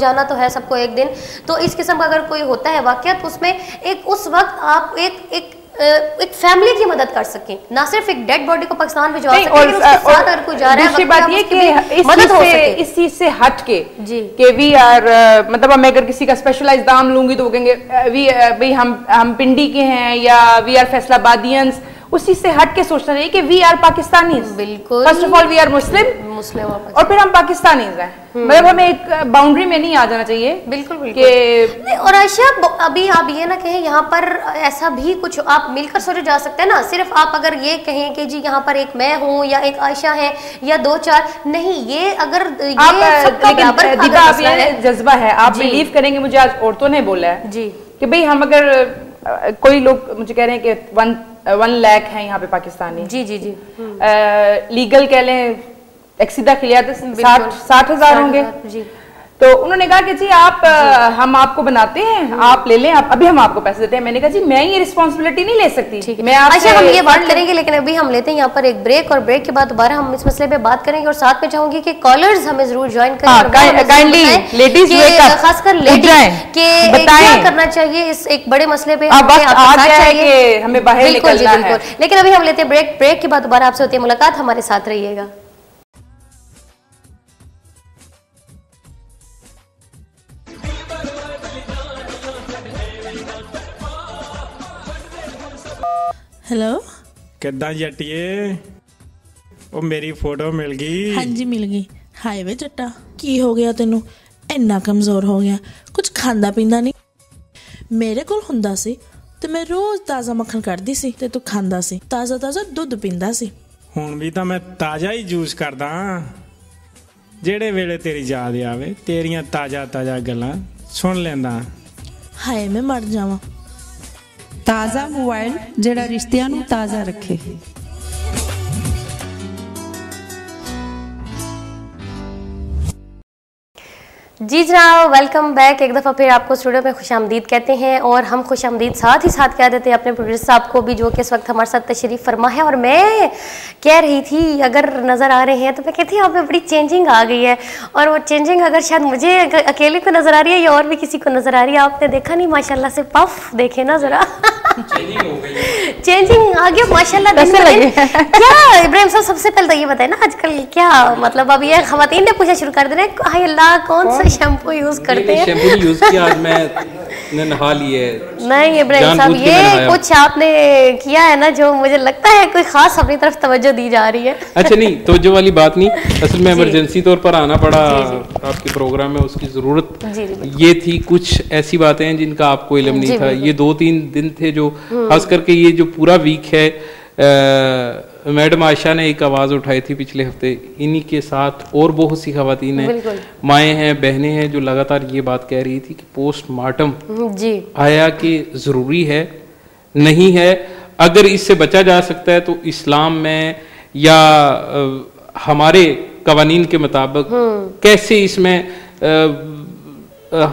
जाना तो है सबको एक दिन। तो इस किस्म का अगर कोई होता है वाक्य तो उसमें एक उस वक्त आप एक एक एक फैमिली की मदद कर सकें ना सिर्फ़ एक डेड बॉडी को पाकिस्तान भिजवा सके और, उसके और साथ अगर कोई जा रहा है बात ये कि इस मदद हो सके इस चीज़ से हट के जी। के वी आर मतलब मैं अगर किसी का स्पेशलाइज दाम लूँगी तो वो कहेंगे वी भाई हम हम पिंडी के हैं या वी आर फैसलाबादियंस उस चीज़ से हट के सोचना चाहिए कि वी आर पाकिस्तानी बिल्कुल। First of all we are Muslim Muslim और फिर हम पाकिस्तानी हैं। मतलब हमें एक बाउंड्री में नहीं आ जाना चाहिए बिल्कुल बिल्कुल। कि और आयशा अभी आप ये ना कहें यहाँ पर ऐसा भी कुछ आप मिलकर सोचे जा सकते हैं ना। सिर्फ़ आप अगर ये कहें कि जी यहाँ पर एक मैं हूँ या एक आयशा है या दो चार नहीं ये अगर ये जज्बा है। आप बिलीव करेंगे मुझे आज औरतों ने बोला है जी। कि भाई हम अगर कोई लोग मुझे कह रहे हैं कि वन वन लैख है यहाँ पे पाकिस्तानी। जी जी जी। आ, लीगल कह लें एक सीधा तो साठ साठ हज़ार होंगे। जी। तो उन्होंने कहा कि जी आप हम आपको बनाते हैं आप ले लें आप अभी हम आपको पैसे देते हैं। मैंने कहा जी मैं ये रिस्पॉन्सिबिलिटी नहीं ले सकती। मैं अच्छा हम ये बात करेंगे लेकिन अभी हम लेते हैं यहाँ पर एक ब्रेक और ब्रेक के बाद दोबारा हम इस मसले पे बात करेंगे और साथ में चाहूँगी कि कॉलर्स हमें ज़रूर ज्वाइन करें हाँ, और वो हमें ज़रूर kindly, बताएँ ladies कि, wake up, खासकर लेडीज़ के क्या करना चाहिए इस एक बड़े मसले पे? हमें बाहर बिल्कुल जी, निकलना है। बिल्कुल। लेकिन अभी हम लेते हैं ब्रेक ब्रेक के बाद दोबारा आपसे होती है मुलाकात हमारे साथ रहिएगा। ਹੈਲੋ ਕਿੱਦਾਂ ਜੱਟੀਏ? ਉਹ ਮੇਰੀ ਫੋਟੋ ਮਿਲ ਗਈ। ਹਾਂਜੀ ਮਿਲ ਗਈ। ਹਾਏ ਵੇ ਜੱਟਾ ਕੀ ਹੋ ਗਿਆ ਤੈਨੂੰ? ਇੰਨਾ ਕਮਜ਼ੋਰ ਹੋ ਗਿਆ। ਕੁਝ ਖਾਂਦਾ ਪੀਂਦਾ ਨਹੀਂ। ਮੇਰੇ ਕੋਲ ਹੁੰਦਾ ਸੀ ਤੇ ਮੈਂ ਰੋਜ਼ ਤਾਜ਼ਾ ਮੱਖਣ ਕੱਢਦੀ ਸੀ ਤੇ ਤੂੰ ਖਾਂਦਾ ਸੀ। ਤਾਜ਼ਾ ਤਾਜ਼ਾ ਦੁੱਧ ਪੀਂਦਾ ਸੀ। ਹੁਣ ਵੀ ਤਾਂ ਮੈਂ ਤਾਜ਼ਾ ਹੀ ਜੂਸ ਕਰਦਾ ਜਿਹੜੇ ਵੇਲੇ ਤੇਰੀ ਯਾਦ ਆਵੇ ਤੇਰੀਆਂ ਤਾਜ਼ਾ ਤਾਜ਼ਾ ਗੱਲਾਂ ਸੁਣ ਲੈਂਦਾ ਹਾਏ ਮੈਂ ਮਰ ਜਾਵਾਂ। ਤਾਜ਼ਾ ਮੋਬਾਈਲ ਜਿਹੜਾ ਰਿਸ਼ਤਿਆਂ ਨੂੰ ਤਾਜ਼ਾ ਰੱਖੇ। जी जनाब वेलकम बैक एक दफ़ा फिर आपको स्टूडियो में खुश आमदीद कहते हैं और हम खुश आमदीद साथ ही साथ कह देते हैं अपने प्रोड्यूसर साहब को भी जो कि इस वक्त हमारे साथ तशरीफ़ फरमा है। और मैं कह रही थी अगर नज़र आ रहे हैं तो मैं कहती हूँ आप में बड़ी चेंजिंग आ गई है। और वो चेंजिंग अगर शायद मुझे अकेले को नज़र आ रही है या और भी किसी को नज़र आ रही है आपने देखा नहीं? माशाला से पफ देखे ना ज़रा। चेंजिंग आ गया माशाल्लाह क्या इब्राहिम साहब सबसे पहले तो ये बताए ना आजकल क्या मतलब अब ये खवातीन ने पूछना शुरू कर देना हाय अल्लाह कौन सा शैम्पू यूज़ करते हैं। शैम्पू यूज़ किया आज मैं नहा लिए नहीं इब्राहिम साहब ये कुछ आपने किया है ना जो मुझे लगता है कोई खास अपनी तरफ़ तवज्जो दी जा रही है? अच्छा नहीं तवज्जो वाली बात नहीं। असल में इमरजेंसी तौर पर आना पड़ा आपके प्रोग्राम में उसकी ज़रूरत। ये थी कुछ ऐसी बातें हैं जिनका आपको इलम नहीं था। ये दो तीन दिन थे जो खास करके ये जो पूरा वीक है मैडम आयशा ने एक आवाज़ उठाई थी पिछले हफ़्ते इन्हीं के साथ और बहुत सी खातन हैं। माएँ हैं बहनें हैं जो लगातार ये बात कह रही थी कि पोस्टमार्टम जी। आया कि ज़रूरी है नहीं है। अगर इससे बचा जा सकता है तो इस्लाम में या हमारे कवानीन के मुताबिक कैसे इसमें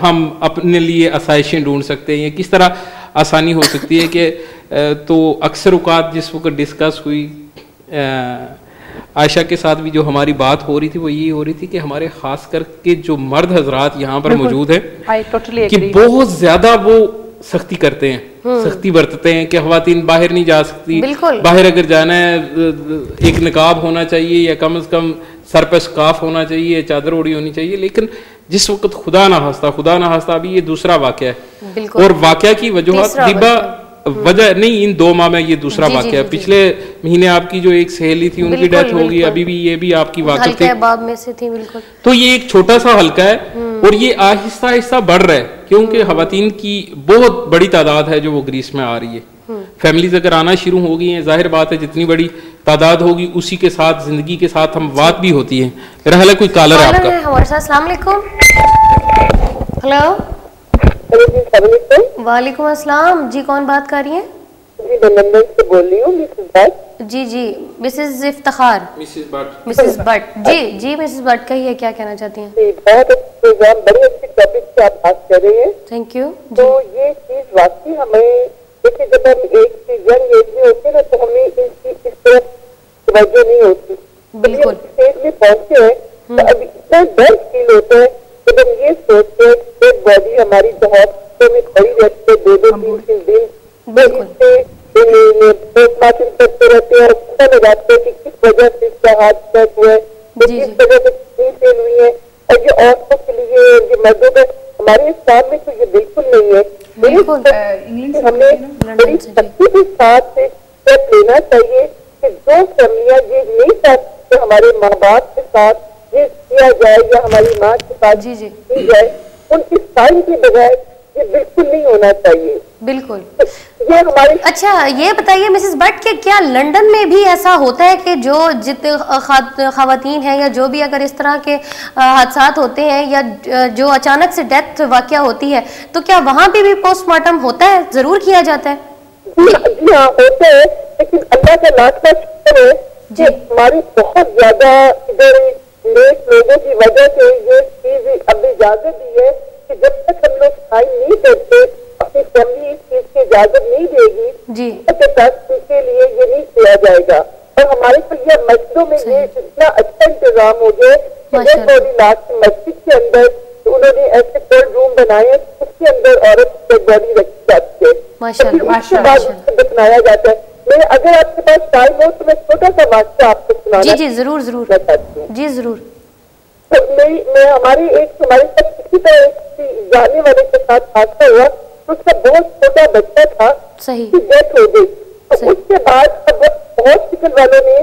हम अपने लिए आसाइशें ढूंढ सकते हैं? या किस तरह आसानी हो सकती है कि तो अक्सर उकात जिस वक्त डिस्कस हुई आयशा के साथ भी जो हमारी बात हो रही थी वो ये हो रही थी कि हमारे खास करके जो मर्द हजरात यहाँ पर मौजूद हैं टोटली कि बहुत ज़्यादा वो सख्ती करते हैं सख्ती बरतते हैं कि खातन बाहर नहीं जा सकती। बाहर अगर जाना है एक निकाब होना चाहिए या कम से कम सर पर स्काफ होना चाहिए चादर ओढ़ी होनी चाहिए लेकिन जिस वक्त खुदा ना हंसता खुदा ना हंसता अभी ये दूसरा वाक्य है। और वाक्य की वजूहत दिबा वजह नहीं इन दो माह में ये दूसरा वाक्य है। पिछले महीने आपकी जो एक सहेली थी उनकी डेथ हो गई अभी भी ये भी आपकी वाकई हल्का थी। बाब में से थी बिल्कुल। तो ये एक छोटा सा हल्का है और ये आहिस्ता आहिस्ता बढ़ रहा है क्योंकि खातन की बहुत बड़ी तादाद है जो वो ग्रीस में आ रही है। फैमिलीज़ अगर आना शुरू हो गई हैं ज़ाहिर बात है जितनी बड़ी तादाद होगी उसी के साथ ज़िंदगी के साथ हम बात भी होती है। मेरा हाल है कोई कॉलर है आपका। हमारे साथ अस्सलाम वालेकुम। हेलो वालेकुम अस्सलाम। जी कौन बात कर रही हैं? जी से बोल रही हूँ जी जी मिसेस इफ्तार। मिसिस भट्ट। मिसेस भट्ट। जी जी मिसेस भट्ट कहिए क्या कहना चाहती हैं? बहुत प्रोग्राम बड़े अच्छे टॉपिक से आप बात कर रहे हैं। थैंक यू तो ये चीज़ वाकई हमें देखिए जब हम एक चीज़ यंग एज में होते हैं ना तो हमें इनकी इस तरफ़ तवज्जो नहीं होती। बिल्कुल। स्टेज में पहुँचे हैं तो अब इतना डर फील होता है हम ये सोचते हैं बॉडी हमारी बहुत में खड़ी रहती है दो दो तीन तीन दिन। तो इससे पोस्टमार्टम करते रहते हैं और पता लगाते हैं कि किस वजह से इसका हाथ हुआ है तो किस वजह से कितनी फेल हुई है और ये औरतों के लिए ये मर्दों में हमारे इस्लाम में तो ये बिल्कुल नहीं है। से हमें बड़ी। सख्ती के साथ स्टेप लेना चाहिए कि जो फैमिलियाँ ये नहीं चाहती हमारे माँ बाप के साथ किया जाए या हमारी माँ के साथ जी, जी। की जाए उनकी साइन के बगैर ये बिल्कुल नहीं होना चाहिए। बिल्कुल। ये हमारे अच्छा ये बताइए मिसेस कि क्या लंदन में भी ऐसा होता है कि जो जितने खातन हैं या जो भी अगर इस तरह के हादसा होते हैं या जो अचानक से डेथ वाक़ होती है तो क्या वहाँ पे भी पोस्टमार्टम होता है? ज़रूर किया जाता है। जी हाँ होते हैं लेकिन अल्लाह का लाख लाख है हमारी बहुत ज़्यादा इधर नेक लोगों की वजह से ये चीज़ अब इजाज़त दी है कि जब तक हम लोग साइन नहीं करते अपनी फैमिली इस चीज़ की इजाज़त नहीं देगी जी। तक लिए ये नहीं किया जाएगा। और हमारे तो ये मस्जिदों में ये इतना अच्छा इंतज़ाम हो गया कि बॉडी लास्ट मस्जिद के अंदर तो उन्होंने ऐसे कोल्ड रूम बनाए हैं, उसके अंदर औरत बॉडी रखी जाती है। उसके बाद उसको जाता है। मैं अगर आपके पास टाइम हो तो मैं छोटा सा वाक्य आपको सुना जी जी ज़रूर ज़रूर। जी ज़रूर। तो मेरी मैं हमारी एक हमारे साथ किसी तरह एक जाने वाले के साथ हादसा हुआ। तो उसका बहुत छोटा बच्चा था सही। की डेथ हो गई। तो उसके बाद अब हॉस्पिटल वालों ने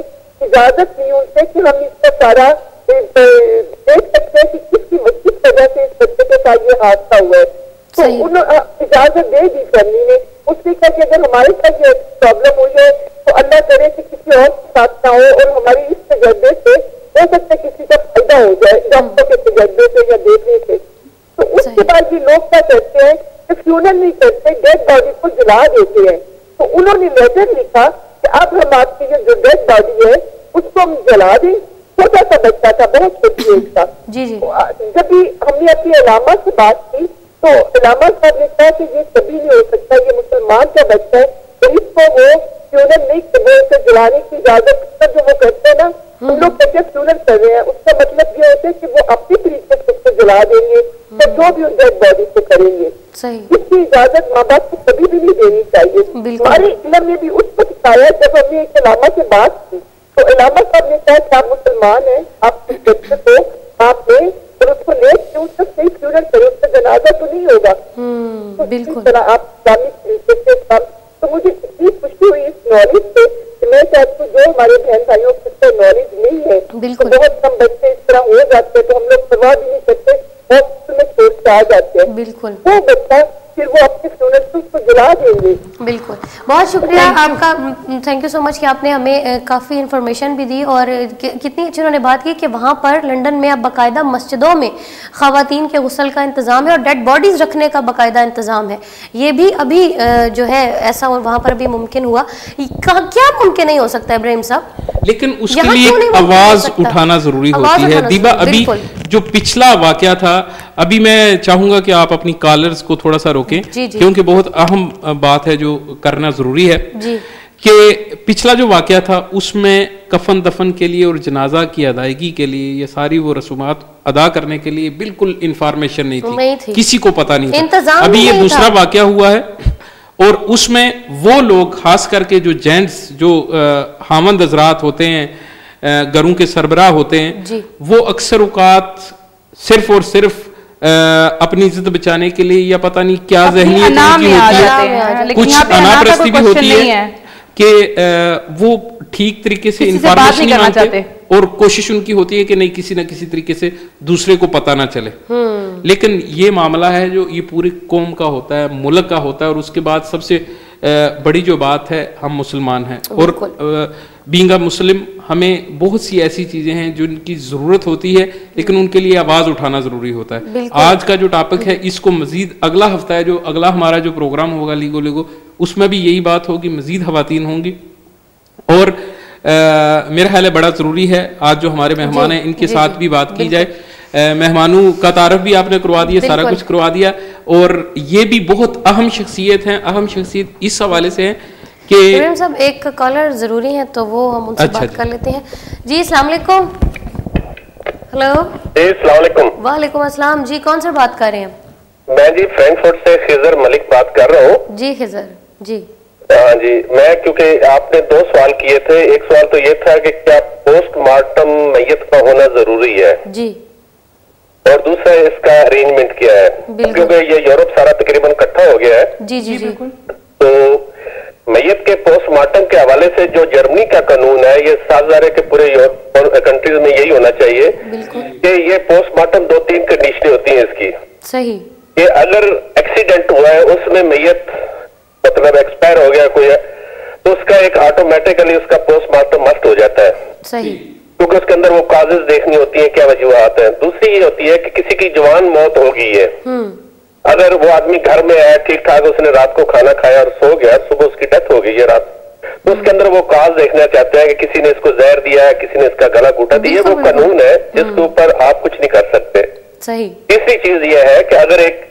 इजाज़त दी उनसे कि हम इसका सारा देख सकते हैं कि किसकी किस वजह से इस बच्चे के साथ ये हादसा हुआ है। तो उन इजाज़त दे दी फैमिली ने उसने कहा कि अगर हमारे साथ ये प्रॉब्लम हुई है तो अल्लाह करे कि किसी और के साथ ना हो और हमारी इस तजर्बे से हो सकता है किसी का फ़ायदा हो जाए डॉक्टर के तजर्बे से या देखने से। तो उसके बाद ये लोग क्या करते हैं कि फ्यूनल नहीं करते डेड बॉडी को जला देते हैं। तो उन्होंने लेटर लिखा कि अब हम आपकी जो डेड बॉडी है उसको हम जला दें। छोटा सा बच्चा था बहुत छोटी एज का। जी जी। तो, जब भी हमने अपनी अलामा से बात की तो अलामा साहब ने कहा कि ये कभी नहीं हो सकता ये मुसलमान का बच्चा है। तो इसको वो फ्यूनल नहीं वो उसे जलाने की इजाज़त जो वो करते हैं ना हम लोग कहते हैं फ्यूनल कर रहे हैं। उसका मतलब ये होता है कि वो अपनी तरीके से उसको जला देंगे तो जो भी उस डेड बॉडी को करेंगे इसकी इजाज़त माँ बाप को कभी भी नहीं देनी चाहिए। हमारे इलम ने भी उस वक्त आया जब हमने एक इलामा से बात की। तो इलामा साहब ने कहा कि आप मुसलमान हैं आप को आपने और उसको ले के उसका सही फ्यूनल जनाजा तो नहीं होगा। हम्म तो बिल्कुल। तरह आप तो मुझे इतनी खुशी हुई इस नॉलेज से मैं चाहती हूँ जो हमारे बहन भाइयों को तो नॉलेज नहीं है तो बहुत कम बच्चे इस तरह हो जाते हैं तो हम लोग परवाह भी नहीं करते हॉस्पिटल में छोड़ के आ जाते हैं। बिल्कुल। वो बच्चा फिर वो अपने स्टूडेंट्स को जला देंगे। बिल्कुल। बहुत शुक्रिया आपका। थैंक यू सो मच कि आपने हमें काफ़ी इन्फॉर्मेशन भी दी और कि- कितनी अच्छी उन्होंने बात की कि वहाँ पर लंदन में अब बाकायदा मस्जिदों में ख़वातीन के गुसल का इंतज़ाम है और डेड बॉडीज़ रखने का बाकायदा इंतज़ाम है। ये भी अभी जो है ऐसा वहाँ पर भी मुमकिन हुआ। क्या मुमकिन नहीं हो सकता इब्राहिम साहब? लेकिन उसके लिए आवाज़ उठाना ज़रूरी होती है। दीबा अभी। जो पिछला वाकया था अभी मैं चाहूँगा कि आप अपनी कॉलर्स को थोड़ा सा रोकें। क्योंकि बहुत अहम बात है जो करना ज़रूरी है कि पिछला जो वाकया था उसमें कफन दफन के लिए और जनाजा की अदायगी के लिए ये सारी वो रसूमात अदा करने के लिए बिल्कुल इंफॉर्मेशन नहीं नहीं थी। किसी को पता नहीं था अभी ये दूसरा था। वाकया हुआ है और उसमें वो लोग खास करके जो जेंट्स जो हामंद हजरात होते हैं घरों के सरबराह होते हैं वो अक्सर औकात सिर्फ़ और सिर्फ़ अपनी इज़्ज़त बचाने के लिए या पता नहीं क्या जहनी है। कुछ अनापरस्ती भी होती है कि वो ठीक तरीके से इंफॉर्मेशन नहीं करना मांगते और कोशिश उनकी होती है कि नहीं किसी ना किसी तरीके से दूसरे को पता ना चले। हम्म। लेकिन ये मामला है जो ये पूरी कौम का होता है मुल्क का होता है और उसके बाद सबसे बड़ी जो बात है हम मुसलमान हैं। और बींगा मुस्लिम हमें बहुत सी ऐसी चीज़ें हैं जिनकी ज़रूरत होती है लेकिन उनके लिए आवाज़ उठाना ज़रूरी होता है। आज का जो टॉपिक है इसको मजीद अगला हफ़्ता है जो अगला हमारा जो प्रोग्राम होगा लीगो लीगो उसमें भी यही बात होगी मजीद खवतिन होंगी। और आ, मेरा ख्याल है बड़ा ज़रूरी है आज जो हमारे मेहमान हैं इनके साथ भी बात की जाए। मेहमानों का तारफ भी आपने करवा दिया सारा कुछ करवा दिया। और ये भी बहुत अहम शख्सियत हैं अहम शख्सियत इस हवाले से है कि साहब एक कॉलर ज़रूरी है तो वो हम उनसे अच्छा बात कर लेते हैं। जी अस्सलाम हेलो वालेकुम। अस्सलाम। जी कौन सा बात कर रहे हैं? मैं जी फ्रैंकफर्ट से खिजर मलिक बात कर रहा हूँ। जी खिजर। जी। हाँ जी मैं क्योंकि आपने दो सवाल किए थे। एक सवाल तो ये था कि क्या पोस्टमार्टम मैयत का होना ज़रूरी है? जी। और दूसरा इसका अरेंजमेंट क्या है। क्योंकि ये यूरोप सारा तकरीबन इकट्ठा हो गया है। जी जी जी। तो मैयत के पोस्टमार्टम के हवाले से जो जर्मनी का कानून है ये साझारे के पूरे यूरोप कंट्रीज़ में यही होना चाहिए बिल्कुल। कि ये पोस्टमार्टम दो तीन कंडीशनें होती हैं इसकी। सही। कि अगर एक्सीडेंट हुआ है उसमें मैयत मतलब एक्सपायर हो गया कोई है, तो उसका एक ऑटोमेटिकली उसका पोस्टमार्टम मस्ट हो जाता है। सही। क्योंकि उसके अंदर वो काजेज देखनी होती है क्या वजूहत है। दूसरी ये होती है कि किसी की जवान मौत हो गई है। हम्म। अगर वो आदमी घर में आया ठीक ठाक उसने रात को खाना खाया और सो गया सुबह उसकी डेथ हो गई है रात। तो उसके अंदर वो काज देखना चाहते हैं कि किसी ने इसको जहर दिया है किसी ने इसका गला घूटा दिया वो। कानून है जिसके ऊपर आप कुछ नहीं कर सकते। सही। तीसरी चीज़ ये है कि अगर एक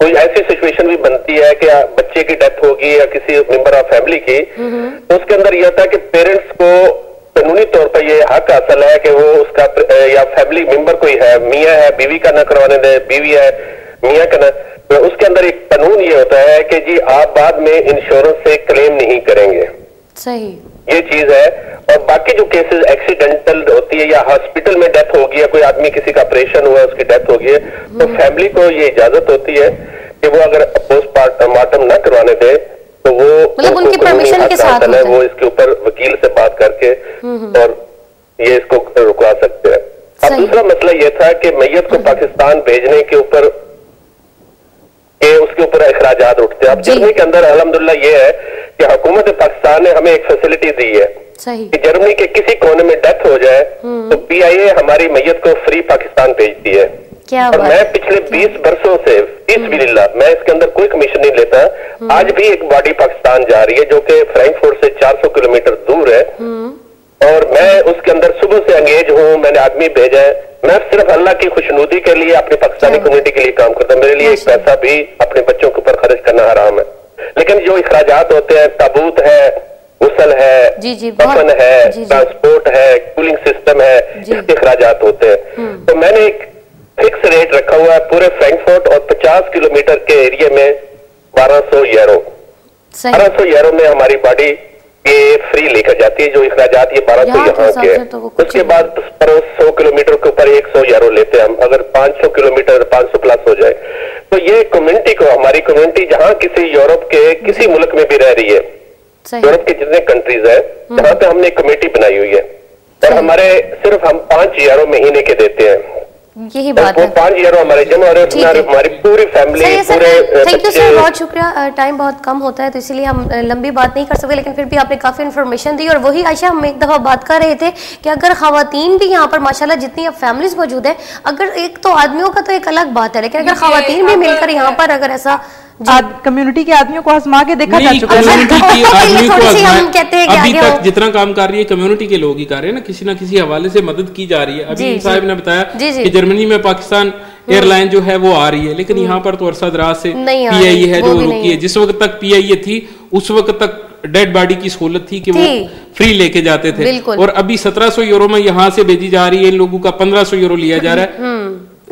कोई ऐसी सिचुएशन भी बनती है कि बच्चे की डेथ होगी या किसी मेंबर ऑफ़ फैमिली की तो उसके अंदर यह होता है कि पेरेंट्स को कानूनी तौर पर ये हक हासिल है कि वो उसका या फैमिली मेंबर कोई है मियाँ है बीवी का ना करवाने दे बीवी है मियाँ का ना तो उसके अंदर एक कानून ये होता है कि जी आप बाद में इंश्योरेंस से क्लेम नहीं करेंगे। सही। ये चीज़ है और बाकी जो केसेस एक्सीडेंटल होती है या हॉस्पिटल में डेथ हो गई है कोई आदमी किसी का ऑपरेशन हुआ उसकी डेथ हो गई है तो फैमिली को ये इजाज़त होती है कि वो अगर पोस्टमार्टम ना करवाने दे तो वो मतलब उनकी हक के साथ है वो इसके ऊपर वकील से बात करके और ये इसको रुकवा सकते हैं। अब दूसरा मसला ये था कि मैयत को पाकिस्तान भेजने के ऊपर के उसके ऊपर अखराज उठते हैं। अब। जर्मनी के अंदर अलहमदुल्ला ये है कि हुकूमत पाकिस्तान ने हमें एक फैसिलिटी दी है कि जर्मनी के किसी कोने में डेथ हो जाए तो पीआईए हमारी मैयत को फ्री पाकिस्तान भेजती है। क्या और बात मैं पिछले 20 वर्षों से इस बिल्ला मैं इसके अंदर कोई कमीशन नहीं लेता। आज भी एक बॉडी पाकिस्तान जा रही है जो कि फ्रैंकफर्ट से 400 किलोमीटर दूर है। और मैं उसके अंदर सुबह से अंगेज हूँ मैंने आदमी भेजा है। मैं सिर्फ़ अल्लाह की खुशनुदी के लिए अपनी पाकिस्तानी कम्युनिटी के लिए काम करता हूँ। मेरे लिए एक पैसा भी अपने बच्चों के ऊपर खर्च करना हराम है। लेकिन जो अखराजात होते हैं ताबूत है गुसल है कफन है। ट्रांसपोर्ट है कूलिंग सिस्टम है इसके अखराजात होते हैं। तो मैंने एक फिक्स रेट रखा हुआ है पूरे फ्रैंकफर्ट और 50 किलोमीटर के एरिया में 1200 यूरो। 1200 यूरो में हमारी बॉडी ये फ्री लेकर जाती है जो अखराजात ये 1200 यहाँ के यहाँ के हैं। तो उसके बाद पर 100 किलोमीटर के ऊपर 100 यूरो लेते हैं हम। अगर 500 किलोमीटर 500 प्लस हो जाए। तो ये कम्युनिटी को हमारी कम्युनिटी जहाँ किसी यूरोप के किसी मुल्क में भी रह रही है यूरोप के जितने कंट्रीज़ है जहाँ पे हमने एक कमेटी बनाई हुई है। और हमारे सिर्फ़ हम पाँच यूरो महीने के देते हैं। यही बात है। पाँच ईयर हमारे जन और हमारी पूरी फैमिली थैंक यू सर बहुत शुक्रिया। टाइम बहुत कम होता है तो इसीलिए हम लंबी बात नहीं कर सकते लेकिन फिर भी आपने काफ़ी इन्फॉर्मेशन दी और वही आयशा हम एक दफ़ा बात कर रहे थे कि अगर खातन भी यहाँ पर माशाल्लाह जितनी अब फैमिलीज़ मौजूद है अगर एक तो आदमियों का तो एक अलग बात है लेकिन अगर खातन भी मिलकर यहाँ पर अगर ऐसा कम्युनिटी के आदमियों को आजमा के देखा जा चुका है। हैं अभी तक जितना काम कर रही है कम्युनिटी के लोग ही कर रहे हैं ना किसी ना किसी हवाले से मदद की जा रही है। अभी साहब ने बताया। कि जर्मनी में पाकिस्तान एयरलाइन जो है वो आ रही है। लेकिन यहाँ पर तो अरसा दराज से पी आई है जो रुकी है। जिस वक्त तक पीआई थी उस वक्त तक डेड बॉडी की सहूलत थी कि वो फ्री लेके जाते थे। और अभी 1700 यूरो में यहाँ से भेजी जा रही है। इन लोगों का 1500 यूरो लिया जा रहा है।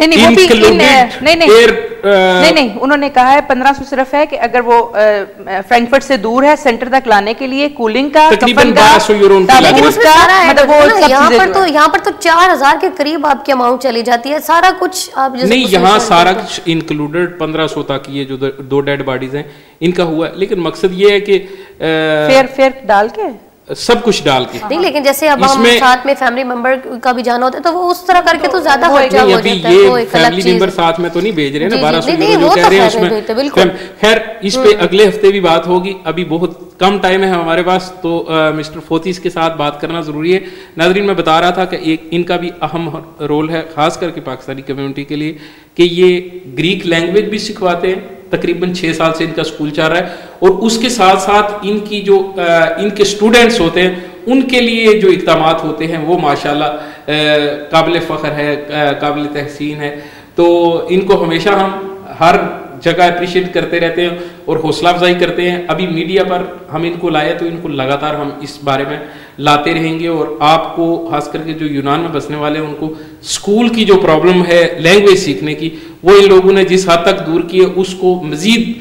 नहीं नहीं वो भी इन नहीं नहीं। air, अ, नहीं नहीं उन्होंने कहा है पंद्रह सौ सिर्फ़ है कि अगर वो फ्रैंकफर्ट से दूर है सेंटर तक लाने के लिए कूलिंग का तकरीबन कफन का 1200 यूरो मतलब वो है यहाँ पर तो यहाँ पर तो चार हज़ार के करीब आपकी अमाउंट चली जाती है। सारा कुछ आप नहीं यहाँ सारा कुछ इंक्लूडेड पंद्रह सौ तक ये जो दो- डेड बॉडीज हैं इनका हुआ है। लेकिन मकसद ये है कि फेयर फेयर डाल के? सब कुछ डाल के। नहीं लेकिन जैसे अब हम साथ में फैमिली मेंबर का भी जाना होता है तो वो उस तरह करके तो ज़्यादा खर्चा हो जाता है ये फैमिली मेंबर साथ में तो नहीं भेज रहे ना बारह सौ जो तो कह रहे हैं उसमें। खैर इस पे अगले हफ़्ते भी बात होगी अभी बहुत कम टाइम है हमारे पास तो मिस्टर फोतीस के साथ बात करना ज़रूरी है। नाजरीन मैं बता रहा था कि एक इनका भी अहम रोल है खास करके पाकिस्तानी कम्युनिटी के लिए कि ये ग्रीक लैंग्वेज भी सिखवाते हैं तकरीबन छः साल से इनका स्कूल चल रहा है और उसके साथ साथ इनकी जो इनके स्टूडेंट्स होते हैं, उनके लिए जो इकदाम होते हैं, वो माशाल्लाह काबिल फ़ख्र है काबिल तहसीन है। तो इनको हमेशा हम हर जगह अप्रिशिएट करते रहते हैं और हौसला अफजाई करते हैं। अभी मीडिया पर हम इनको लाए तो इनको लगातार हम इस बारे में लाते रहेंगे और आपको खास करके जो यूनान में बसने वाले हैं उनको स्कूल की जो प्रॉब्लम है लैंग्वेज सीखने की वो इन लोगों ने जिस हद तक दूर की है उसको मज़ीद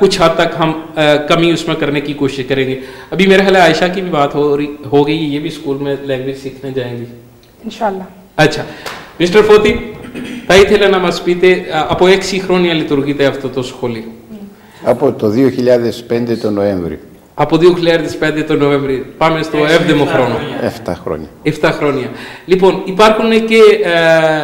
कुछ हद तक हम अ, कमी उसमें करने की कोशिश करेंगे। अभी मेरा ख्याल आयशा की भी बात हो रही हो गई ये भी स्कूल में लैंग्वेज सीखने जाएँगी। इंशाल्लाह। अच्छा मिस्टर Foti, θα ήθελα να μας πείτε α, από έξι χρόνια λειτουργείτε αυτό το σχολείο; Από το 2005 το Νοέμβριο. Από 2005 το Νοέμβριο. Πάμε στο 7ο χρόνο. 7 χρόνια. 7 χρόνια. Λοιπόν, υπάρχουν και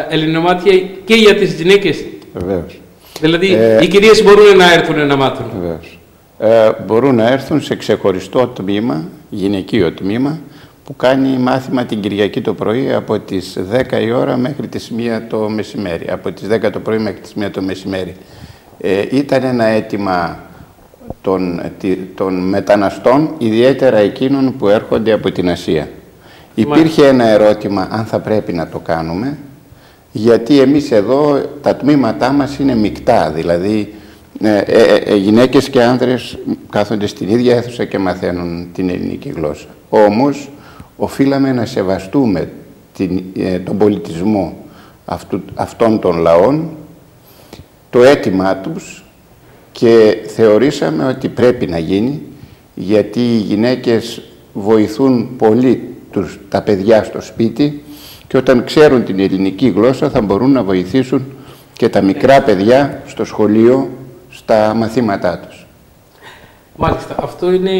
ε, ελληνομάτια και για τις γυναίκες; Βεβαίως. Δηλαδή, Ε, οι κυρίες μπορούν να έρθουν να μάθουν; Βεβαίως. Ε, μπορούν να έρθουν σε ξεχωριστό τμήμα, γυναικείο τμήμα, που κάνει μάθημα την Κυριακή το πρωί από τις 10 η ώρα μέχρι τις 1 το μεσημέρι. Από τις 10 το πρωί μέχρι τις 1 το μεσημέρι. Ε, ήταν ένα αίτημα των, τη- των μεταναστών, ιδιαίτερα εκείνων που έρχονται από την Ασία. Υπήρχε ένα ερώτημα αν θα πρέπει να το κάνουμε, γιατί εμείς εδώ τα τμήματά μας είναι μεικτά, δηλαδή ε, ε, ε, ε, γυναίκες και άνδρες κάθονται στην ίδια αίθουσα και μαθαίνουν την ελληνική γλώσσα. Όμως, οφείλαμε να σεβαστούμε την, ε, τον πολιτισμό αυτού, αυτών των λαών, το αίτημά τους και θεωρήσαμε ότι πρέπει να γίνει γιατί οι γυναίκες βοηθούν πολύ τους, τα παιδιά στο σπίτι και όταν ξέρουν την ελληνική γλώσσα θα μπορούν να βοηθήσουν και τα μικρά παιδιά στο σχολείο στα μαθήματά τους. Μάλιστα, αυτό είναι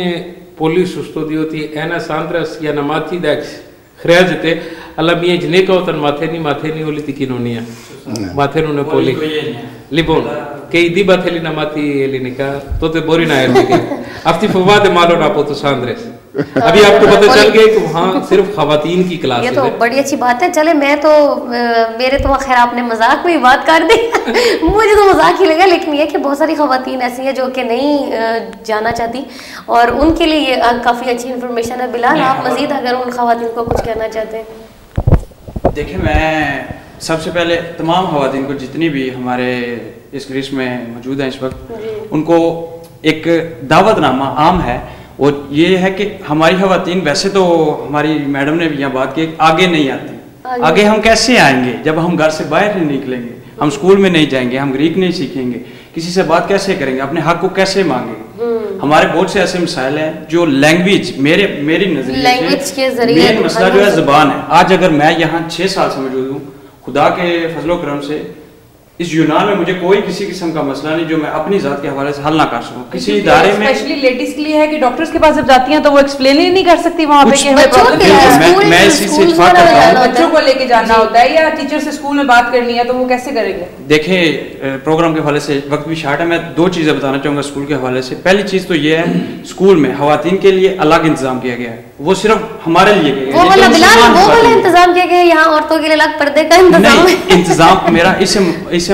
πολύ σωστό διότι ένας άντρας για να μάθει, εντάξει, χρειάζεται, αλλά μια γυναίκα όταν μαθαίνει, μαθαίνει όλη την κοινωνία. Μαθαίνουν πολύ. οικογένεια. Λοιπόν, και η Δίμπα θέλει να μάθει ελληνικά, τότε μπορεί να έρθει. και- Αυτή φοβάται μάλλον από τους άντρες. अभी आपको पता चल गया कि वहाँ सिर्फ़ खवातीन की क्लास ये तो बड़ी अच्छी बात है। चले मैं तो मेरे तो खैर आपने मज़ाक में ही बात कर दी। मुझे तो मज़ाक ही लगा लेकिन ये कि बहुत सारी खातन ऐसी हैं जो कि नहीं जाना चाहती। और उनके लिए ये काफ़ी अच्छी इन्फॉर्मेशन है। बिलाल आप मजीद अगर उन खातन को कुछ कहना चाहते हैं। देखिए मैं सबसे पहले तमाम खातन को जितनी भी हमारे इस ग्रीस में मौजूद हैं इस वक्त उनको एक दावतनामा आम है और ये है कि हमारी खातन वैसे तो हमारी मैडम ने भी यहाँ बात की आगे नहीं आती। आगे- आगे हम कैसे आएँगे? जब हम घर से बाहर नहीं निकलेंगे हम स्कूल में नहीं जाएँगे हम ग्रीक नहीं सीखेंगे किसी से बात कैसे करेंगे? अपने हक को कैसे मांगेंगे हमारे बहुत से ऐसे मिसाइल हैं जो लैंग्वेज मेरे मेरी नज़रिए मेन मसला जो है जबान है। आज अगर मैं यहाँ छह साल से मौजूद हूँ खुदा के फजलो करम से इस यूनान में मुझे कोई किसी किस्म का मसला नहीं जो मैं अपनी जात के हवाले से हल ना कर सकूँ। किसी इदारे में स्पेशली लेडीज़ के लिए है कि डॉक्टर्स के पास जब जाती हैं तो वो एक्सप्लेन ही नहीं कर सकती वहाँ पे कि हमें बच्चों प्रॉब्लम है। मैं- मैं इसी से इत्तेफाक करता हूँ। बच्चों को लेके जाना होता है या टीचर से स्कूल में बात करनी है तो वो कैसे करेंगे? देखें प्रोग्राम के हवाले से वक्त भी शार्ट है। मैं दो चीज़ें बताना चाहूँगा स्कूल के हवाले से। पहली चीज़ तो ये है स्कूल में खातन के लिए अलग इंतज़ाम किया गया है। वो सिर्फ़ हमारे लिए गया वो वाला बिलाल वो वाला इंतज़ाम किया गया यहाँ औरतों के लिए अलग पर्दे का इंतज़ाम नहीं इंतज़ाम मेरा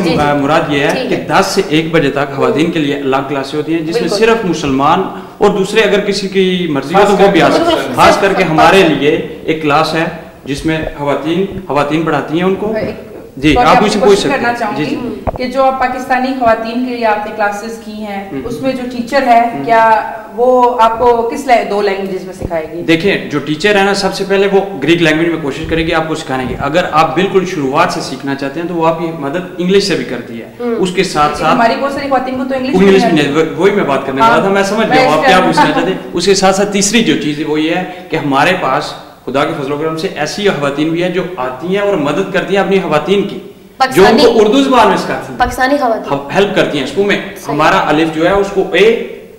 जी। अ, मुराद ये है कि 10 से 1 बजे तक खातन के लिए अलग क्लासें होती हैं जिसमें सिर्फ़ मुसलमान और दूसरे अगर किसी की मर्ज़ी हो खास तो वो भी आ करके- सकते हैं। खास करके हमारे लिए एक क्लास है जिसमें खातन खातन पढ़ाती हैं उनको। जी sorry, आप आपसे पूछ करना चाहूँगी कि जो आप पाकिस्तानी खातन के लिए आपने क्लासेस की हैं हम्म। उसमें जो टीचर है क्या वो आपको किस लै- दो लैंग्वेजेस में सिखाएगी? देखिए जो टीचर है ना सबसे पहले वो ग्रीक लैंग्वेज में कोशिश करेगी आपको सिखाने की। अगर आप बिल्कुल शुरुआत से सीखना चाहते हैं तो वो आपकी मदद इंग्लिश से भी करती है। उसके साथ साथ हमारी बहुत सारी खातन को तो इंग्लिश इंग्लिश वही मैं बात करने हाँ, वाला था मैं समझ गया आप क्या पूछना चाहते हैं? उसके साथ साथ तीसरी जो चीज़ है वो ये है कि हमारे पास खुदा के फजलो करम से ऐसी खातन भी है जो आती हैं और मदद करती हैं अपनी खातन की। जो उनको उर्दू जबान में सिखाती हैं। पाकिस्तानी हेल्प करती हैं स्कूल में हमारा अलिफ जो है उसको ए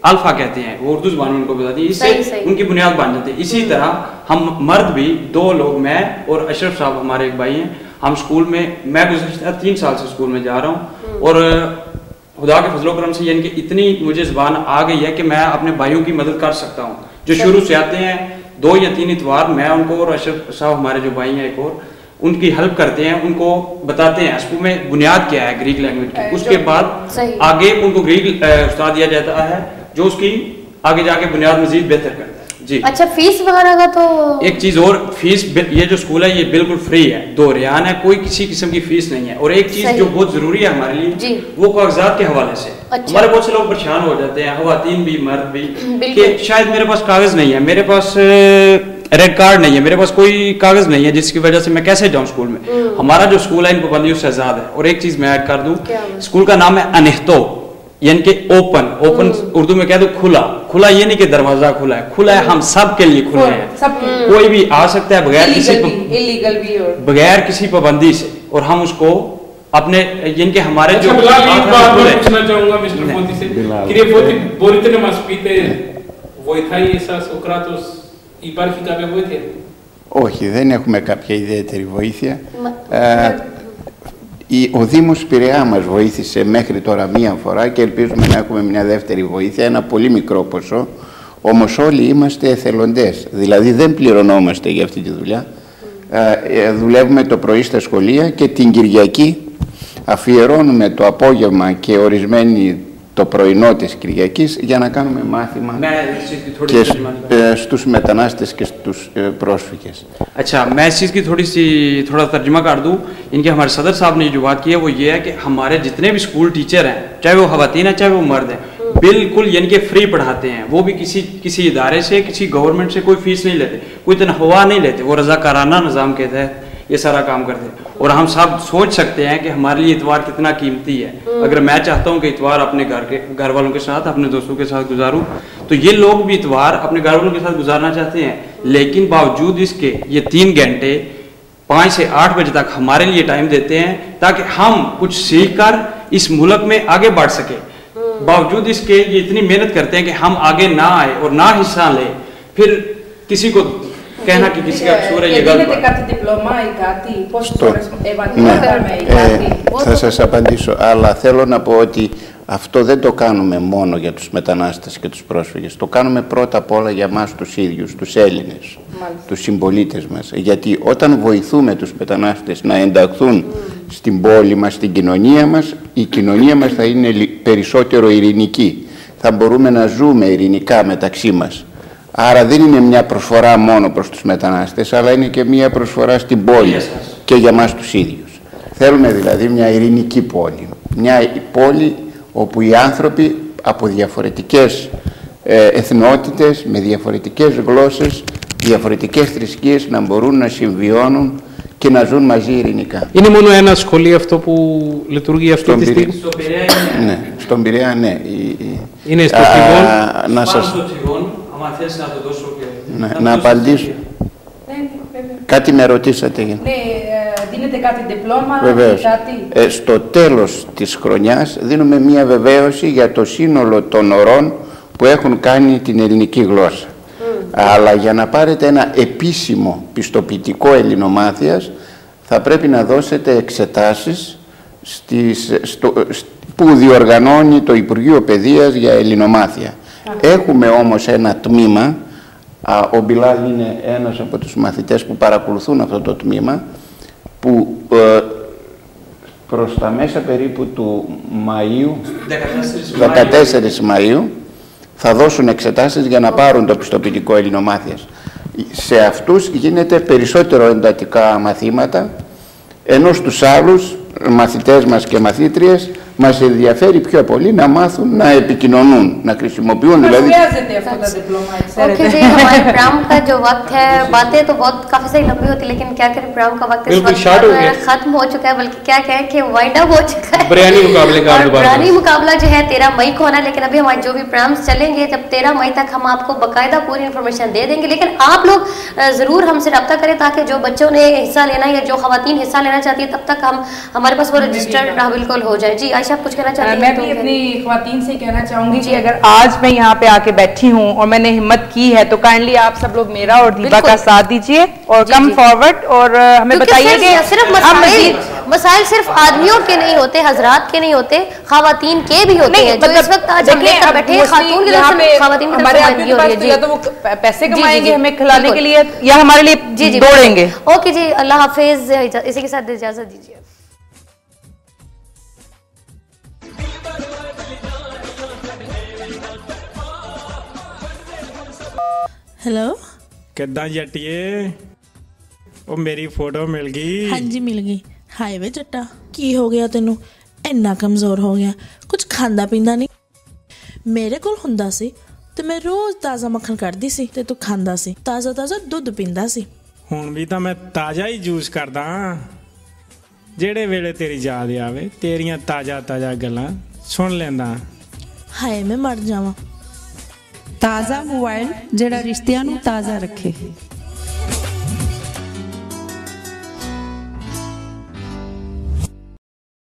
अल्फ़ा कहते हैं। वो उर्दू जबान में उनको बताती है। इससे उनकी बुनियाद बन जाती है। इसी तरह हम मर्द भी दो लोग मैं और अशरफ साहब हमारे एक भाई हैं। हम स्कूल में मैं गुजशत तीन साल से स्कूल में जा रहा हूँ। और खुदा के फजलो करम से यानी कि इतनी मुझे जबान आ गई है कि मैं अपने भाइयों की मदद कर सकता हूँ। जो शुरू से आते हैं दो या तीन इतवार मैं उनको और अशरफ साहब हमारे जो भाई हैं एक और उनकी हेल्प करते हैं उनको बताते हैं स्कूल में बुनियाद क्या है ग्रीक लैंग्वेज की? उसके बाद आगे उनको ग्रीक उस्ताद दिया जाता है जो उसकी आगे जाके बुनियाद मजीद बेहतर करता है। जी। अच्छा फ़ीस वगैरह का तो एक चीज़ और फ़ीस ये जो स्कूल है ये बिल्कुल फ्री है। दो रियान है कोई किसी किस्म की फ़ीस नहीं है। और एक चीज़ जो बहुत ज़रूरी है हमारे लिए जी। वो कागजात के हवाले से। अच्छा। हमारे बहुत से लोग परेशान हो जाते हैं हवातीन भी मर्द भी कि शायद मेरे पास कागज़ नहीं है मेरे पास रेड कार्ड नहीं है मेरे पास कोई कागज़ नहीं है जिसकी वजह से मैं कैसे जाऊँ स्कूल में। हमारा जो स्कूल है इन पाबंदियों से आज़ाद है। और एक चीज़ मैं ऐड कर दूँ स्कूल का नाम है अनहतो। यानी कि ओपन ओपन उर्दू में कह दो खुला खुला ये नहीं कि दरवाजा खुला है खुला है हम सब के लिए खुले हैं सब कोई भी आ सकता है बगैर किसी इलीगल प- भी इलीगल भी और बगैर किसी पाबंदी से और हम उसको अपने यानी कि हमारे अच्छा जो बिलाल एक आंखें बात खुले- मैं पूछना चाहूंगा मिस्टर फोती से Bilal. कि फोती μπορείτε να μας πείτε βοηθάει εσάς ο κράτος υπάρχει κάποια βοήθεια Όχι, δεν έχουμε κάποια ιδιαίτερη βοήθεια. Μα- Ε, η- Ο Δήμος Πειραιά μας βοήθησε μέχρι τώρα μία φορά και ελπίζουμε να έχουμε μια δεύτερη βοήθεια, ένα πολύ μικρό ποσό. Όμως όλοι είμαστε εθελοντές, δηλαδή δεν πληρωνόμαστε για αυτή τη δουλειά. Ε, ε, δουλεύουμε το πρωί στα σχολεία και την Κυριακή αφιερώνουμε το απόγευμα και ορισμένοι το πρωινό της Κυριακής για να κάνουμε μάθημα मैं इस चीज की थोड़ी και सी σ- तर्जुमानी ε, στους μετανάστες και στους ε, πρόσφυγες. अच्छा मैं इस चीज़ की थोड़ी सी थोड़ा तर्जुमा कर दूं इनके हमारे सदर साहब ने जो बात की है वो ये है कि हमारे जितने भी स्कूल टीचर हैं चाहे वो खवातीन हैं चाहे वो मर्द हैं बिल्कुल यानी कि फ्री पढ़ाते हैं वो भी किसी किसी इदारे से किसी गवर्नमेंट से कोई फीस नहीं लेते कोई तनख्वाह नहीं लेते वो रजाकाराना निज़ाम के तहत ये सारा काम करते हैं और हम सब सोच सकते हैं कि हमारे लिए इतवार कितना कीमती है। अगर मैं चाहता हूँ कि इतवार अपने घर के घर वालों के साथ अपने दोस्तों के साथ गुजारूं तो ये लोग भी इतवार अपने घर वालों के साथ गुजारना चाहते हैं। लेकिन बावजूद इसके ये तीन घंटे पाँच से आठ बजे तक हमारे लिए टाइम देते हैं ताकि हम कुछ सीख कर इस मुल्क में आगे बढ़ सके। बावजूद इसके ये इतनी मेहनत करते हैं कि हम आगे ना आए और ना हिस्सा लें फिर किसी को कहना कि किसी का कसूर है ये गलत Δίνετε बात है। κάτι διπλώμα ή κάτι, πόσες Στο- ώρες Ναι, επαγγελματάμε ή ε, κάτι. θα σας απαντήσω, αλλά θέλω να πω ότι αυτό δεν το κάνουμε μόνο για τους μετανάστες και τους πρόσφυγες. Το κάνουμε πρώτα απ' όλα για μας τους ίδιους, τους Έλληνες, τους συμπολίτες μας. Γιατί όταν βοηθούμε τους μετανάστες να ενταχθούν στην πόλη μας, στην κοινωνία μας, η κοινωνία μας θα είναι λι- περισσότερο ειρηνική. Θα μπορούμε να ζούμε ειρηνικά μεταξύ μας. Άρα δεν είναι μια προσφορά μόνο προς τους μετανάστες, αλλά είναι και μια προσφορά στην πόλη και για μας τους ίδιους. Θέλουμε δηλαδή μια ειρηνική πόλη. Μια πόλη όπου οι άνθρωποι από διαφορετικές ε, εθνότητες, με διαφορετικές γλώσσες, διαφορετικές θρησκείες να μπορούν να συμβιώνουν και να ζουν μαζί ειρηνικά. Είναι μόνο ένα σχολείο αυτό που λειτουργεί αυτή Στον τη Πειραιά, στιγμή; Στο Πειραιά είναι, ναι, στον Πειραιά ναι. η- η- Είναι στο Α, Τιγόν. Να πάνω σας στο τσιγόν, άμα θες να το δώσω και... ναι, το να δώσω απαντήσω. και- Ναι, βέβαια. Κάτι με ρωτήσατε. Ναι, ε, δίνετε κάτι διπλώμα ή Βεβαίως. κάτι. Ε, στο τέλος της χρονιάς δίνουμε μία βεβαίωση για το σύνολο των ωρών που έχουν κάνει την ελληνική γλώσσα. Αλλά για να πάρετε ένα επίσημο πιστοποιητικό ελληνομάθειας θα πρέπει να δώσετε εξετάσεις στις, στο, σ- που διοργανώνει το Υπουργείο Παιδείας για ελληνομάθεια. Έχουμε όμως ένα τμήμα, α, ο Μπιλάλ είναι ένας από τους μαθητές που παρακολουθούν αυτό το τμήμα, που ε, προς τα μέσα περίπου του Μαΐου, 14 14 Μαΐου, θα δώσουν εξετάσεις για να πάρουν το πιστοποιητικό ελληνομάθειας. Σε αυτούς γίνεται περισσότερο εντατικά μαθήματα, ενώ στους άλλους μαθητές μας και μαθήτριες μας ενδιαφέρει πιο πολύ να μάθουν να επικοινωνούν, να χρησιμοποιούν Μας δηλαδή χρειάζεται αυτό το διπλώμα, ओके ξέρετε. जी हमारे प्रोग्राम का जो वक्त है बातें तो बहुत काफी सारी लंबी होती है लेकिन क्या करें प्रोग्राम का वक्त इस बिल्कुल वक्त short हो पर गया। खत्म हो चुका है बल्कि क्या कहें कि वाइंड अप हो चुका है बरयानी मुकाबले का और दोबारा बरयानी मुकाबला जो है तेरह मई को होना है लेकिन अभी हमारे जो भी प्रोग्राम्स चलेंगे जब तेरह मई तक हम आपको बकायदा पूरी इन्फॉर्मेशन दे देंगे लेकिन आप लोग अ, जरूर हमसे रब्ता करें ताकि जो बच्चों ने हिस्सा लेना है या जो खातन हिस्सा लेना चाहती है तब तक हम हमारे पास वो रजिस्टर्ड बिल्कुल हो जाए जी आयशा आप कुछ कहना चाहती हैं मैं तो भी अपनी खातन से कहना चाहूँगी कि अगर आज मैं यहाँ पे आके बैठी हूँ और मैंने हिम्मत की है तो काइंडली आप सब लोग मेरा और दीपा का साथ दीजिए और जी, कम फॉरवर्ड और हमें बताइए कि सिर्फ़ मसाइल मसाइल सिर्फ़ आदमियों के नहीं होते हजरात के नहीं होते खातन के भी होते हैं जो इस वक्त आज बैठे खातून की तो जी तो वो पैसे जी, जी, कमाएँगे हमें खिलाने के लिए या हमारे लिए जी जी दौड़ेंगे। ओके जी अल्लाह हाफिज इसी के साथ इजाज़त दीजिए। ਹੈਲੋ ਕਿੱਦਾਂ ਜੱਟੀਏ? ਉਹ ਮੇਰੀ ਫੋਟੋ ਮਿਲ ਗਈ। ਹਾਂਜੀ ਮਿਲ ਗਈ। ਹਾਏ ਵੇ ਜੱਟਾ ਕੀ ਹੋ ਗਿਆ ਤੈਨੂੰ? ਇੰਨਾ ਕਮਜ਼ੋਰ ਹੋ ਗਿਆ। ਕੁਝ ਖਾਂਦਾ ਪੀਂਦਾ ਨਹੀਂ। ਮੇਰੇ ਕੋਲ ਹੁੰਦਾ ਸੀ ਤੇ ਮੈਂ ਰੋਜ਼ ਤਾਜ਼ਾ ਮੱਖਣ ਕੱਢਦੀ ਸੀ ਤੇ ਤੂੰ ਖਾਂਦਾ ਸੀ। ਤਾਜ਼ਾ ਤਾਜ਼ਾ ਦੁੱਧ ਪੀਂਦਾ ਸੀ। ਹੁਣ ਵੀ ਤਾਂ ਮੈਂ ਤਾਜ਼ਾ ਹੀ ਜੂਸ ਕਰਦਾ ਜਿਹੜੇ ਵੇਲੇ ਤੇਰੀ ਯਾਦ ਆਵੇ ਤੇਰੀਆਂ ਤਾਜ਼ਾ ਤਾਜ਼ਾ ਗੱਲਾਂ ਸੁਣ ਲੈਂਦਾ ਹਾਏ ਮੈਂ ਮਰ ਜਾਵਾਂ। ਤਾਜ਼ਾ ਮੋਬਾਈਲ ਜਿਹੜਾ ਰਿਸ਼ਤਿਆਂ ਨੂੰ ਤਾਜ਼ਾ ਰੱਖੇ।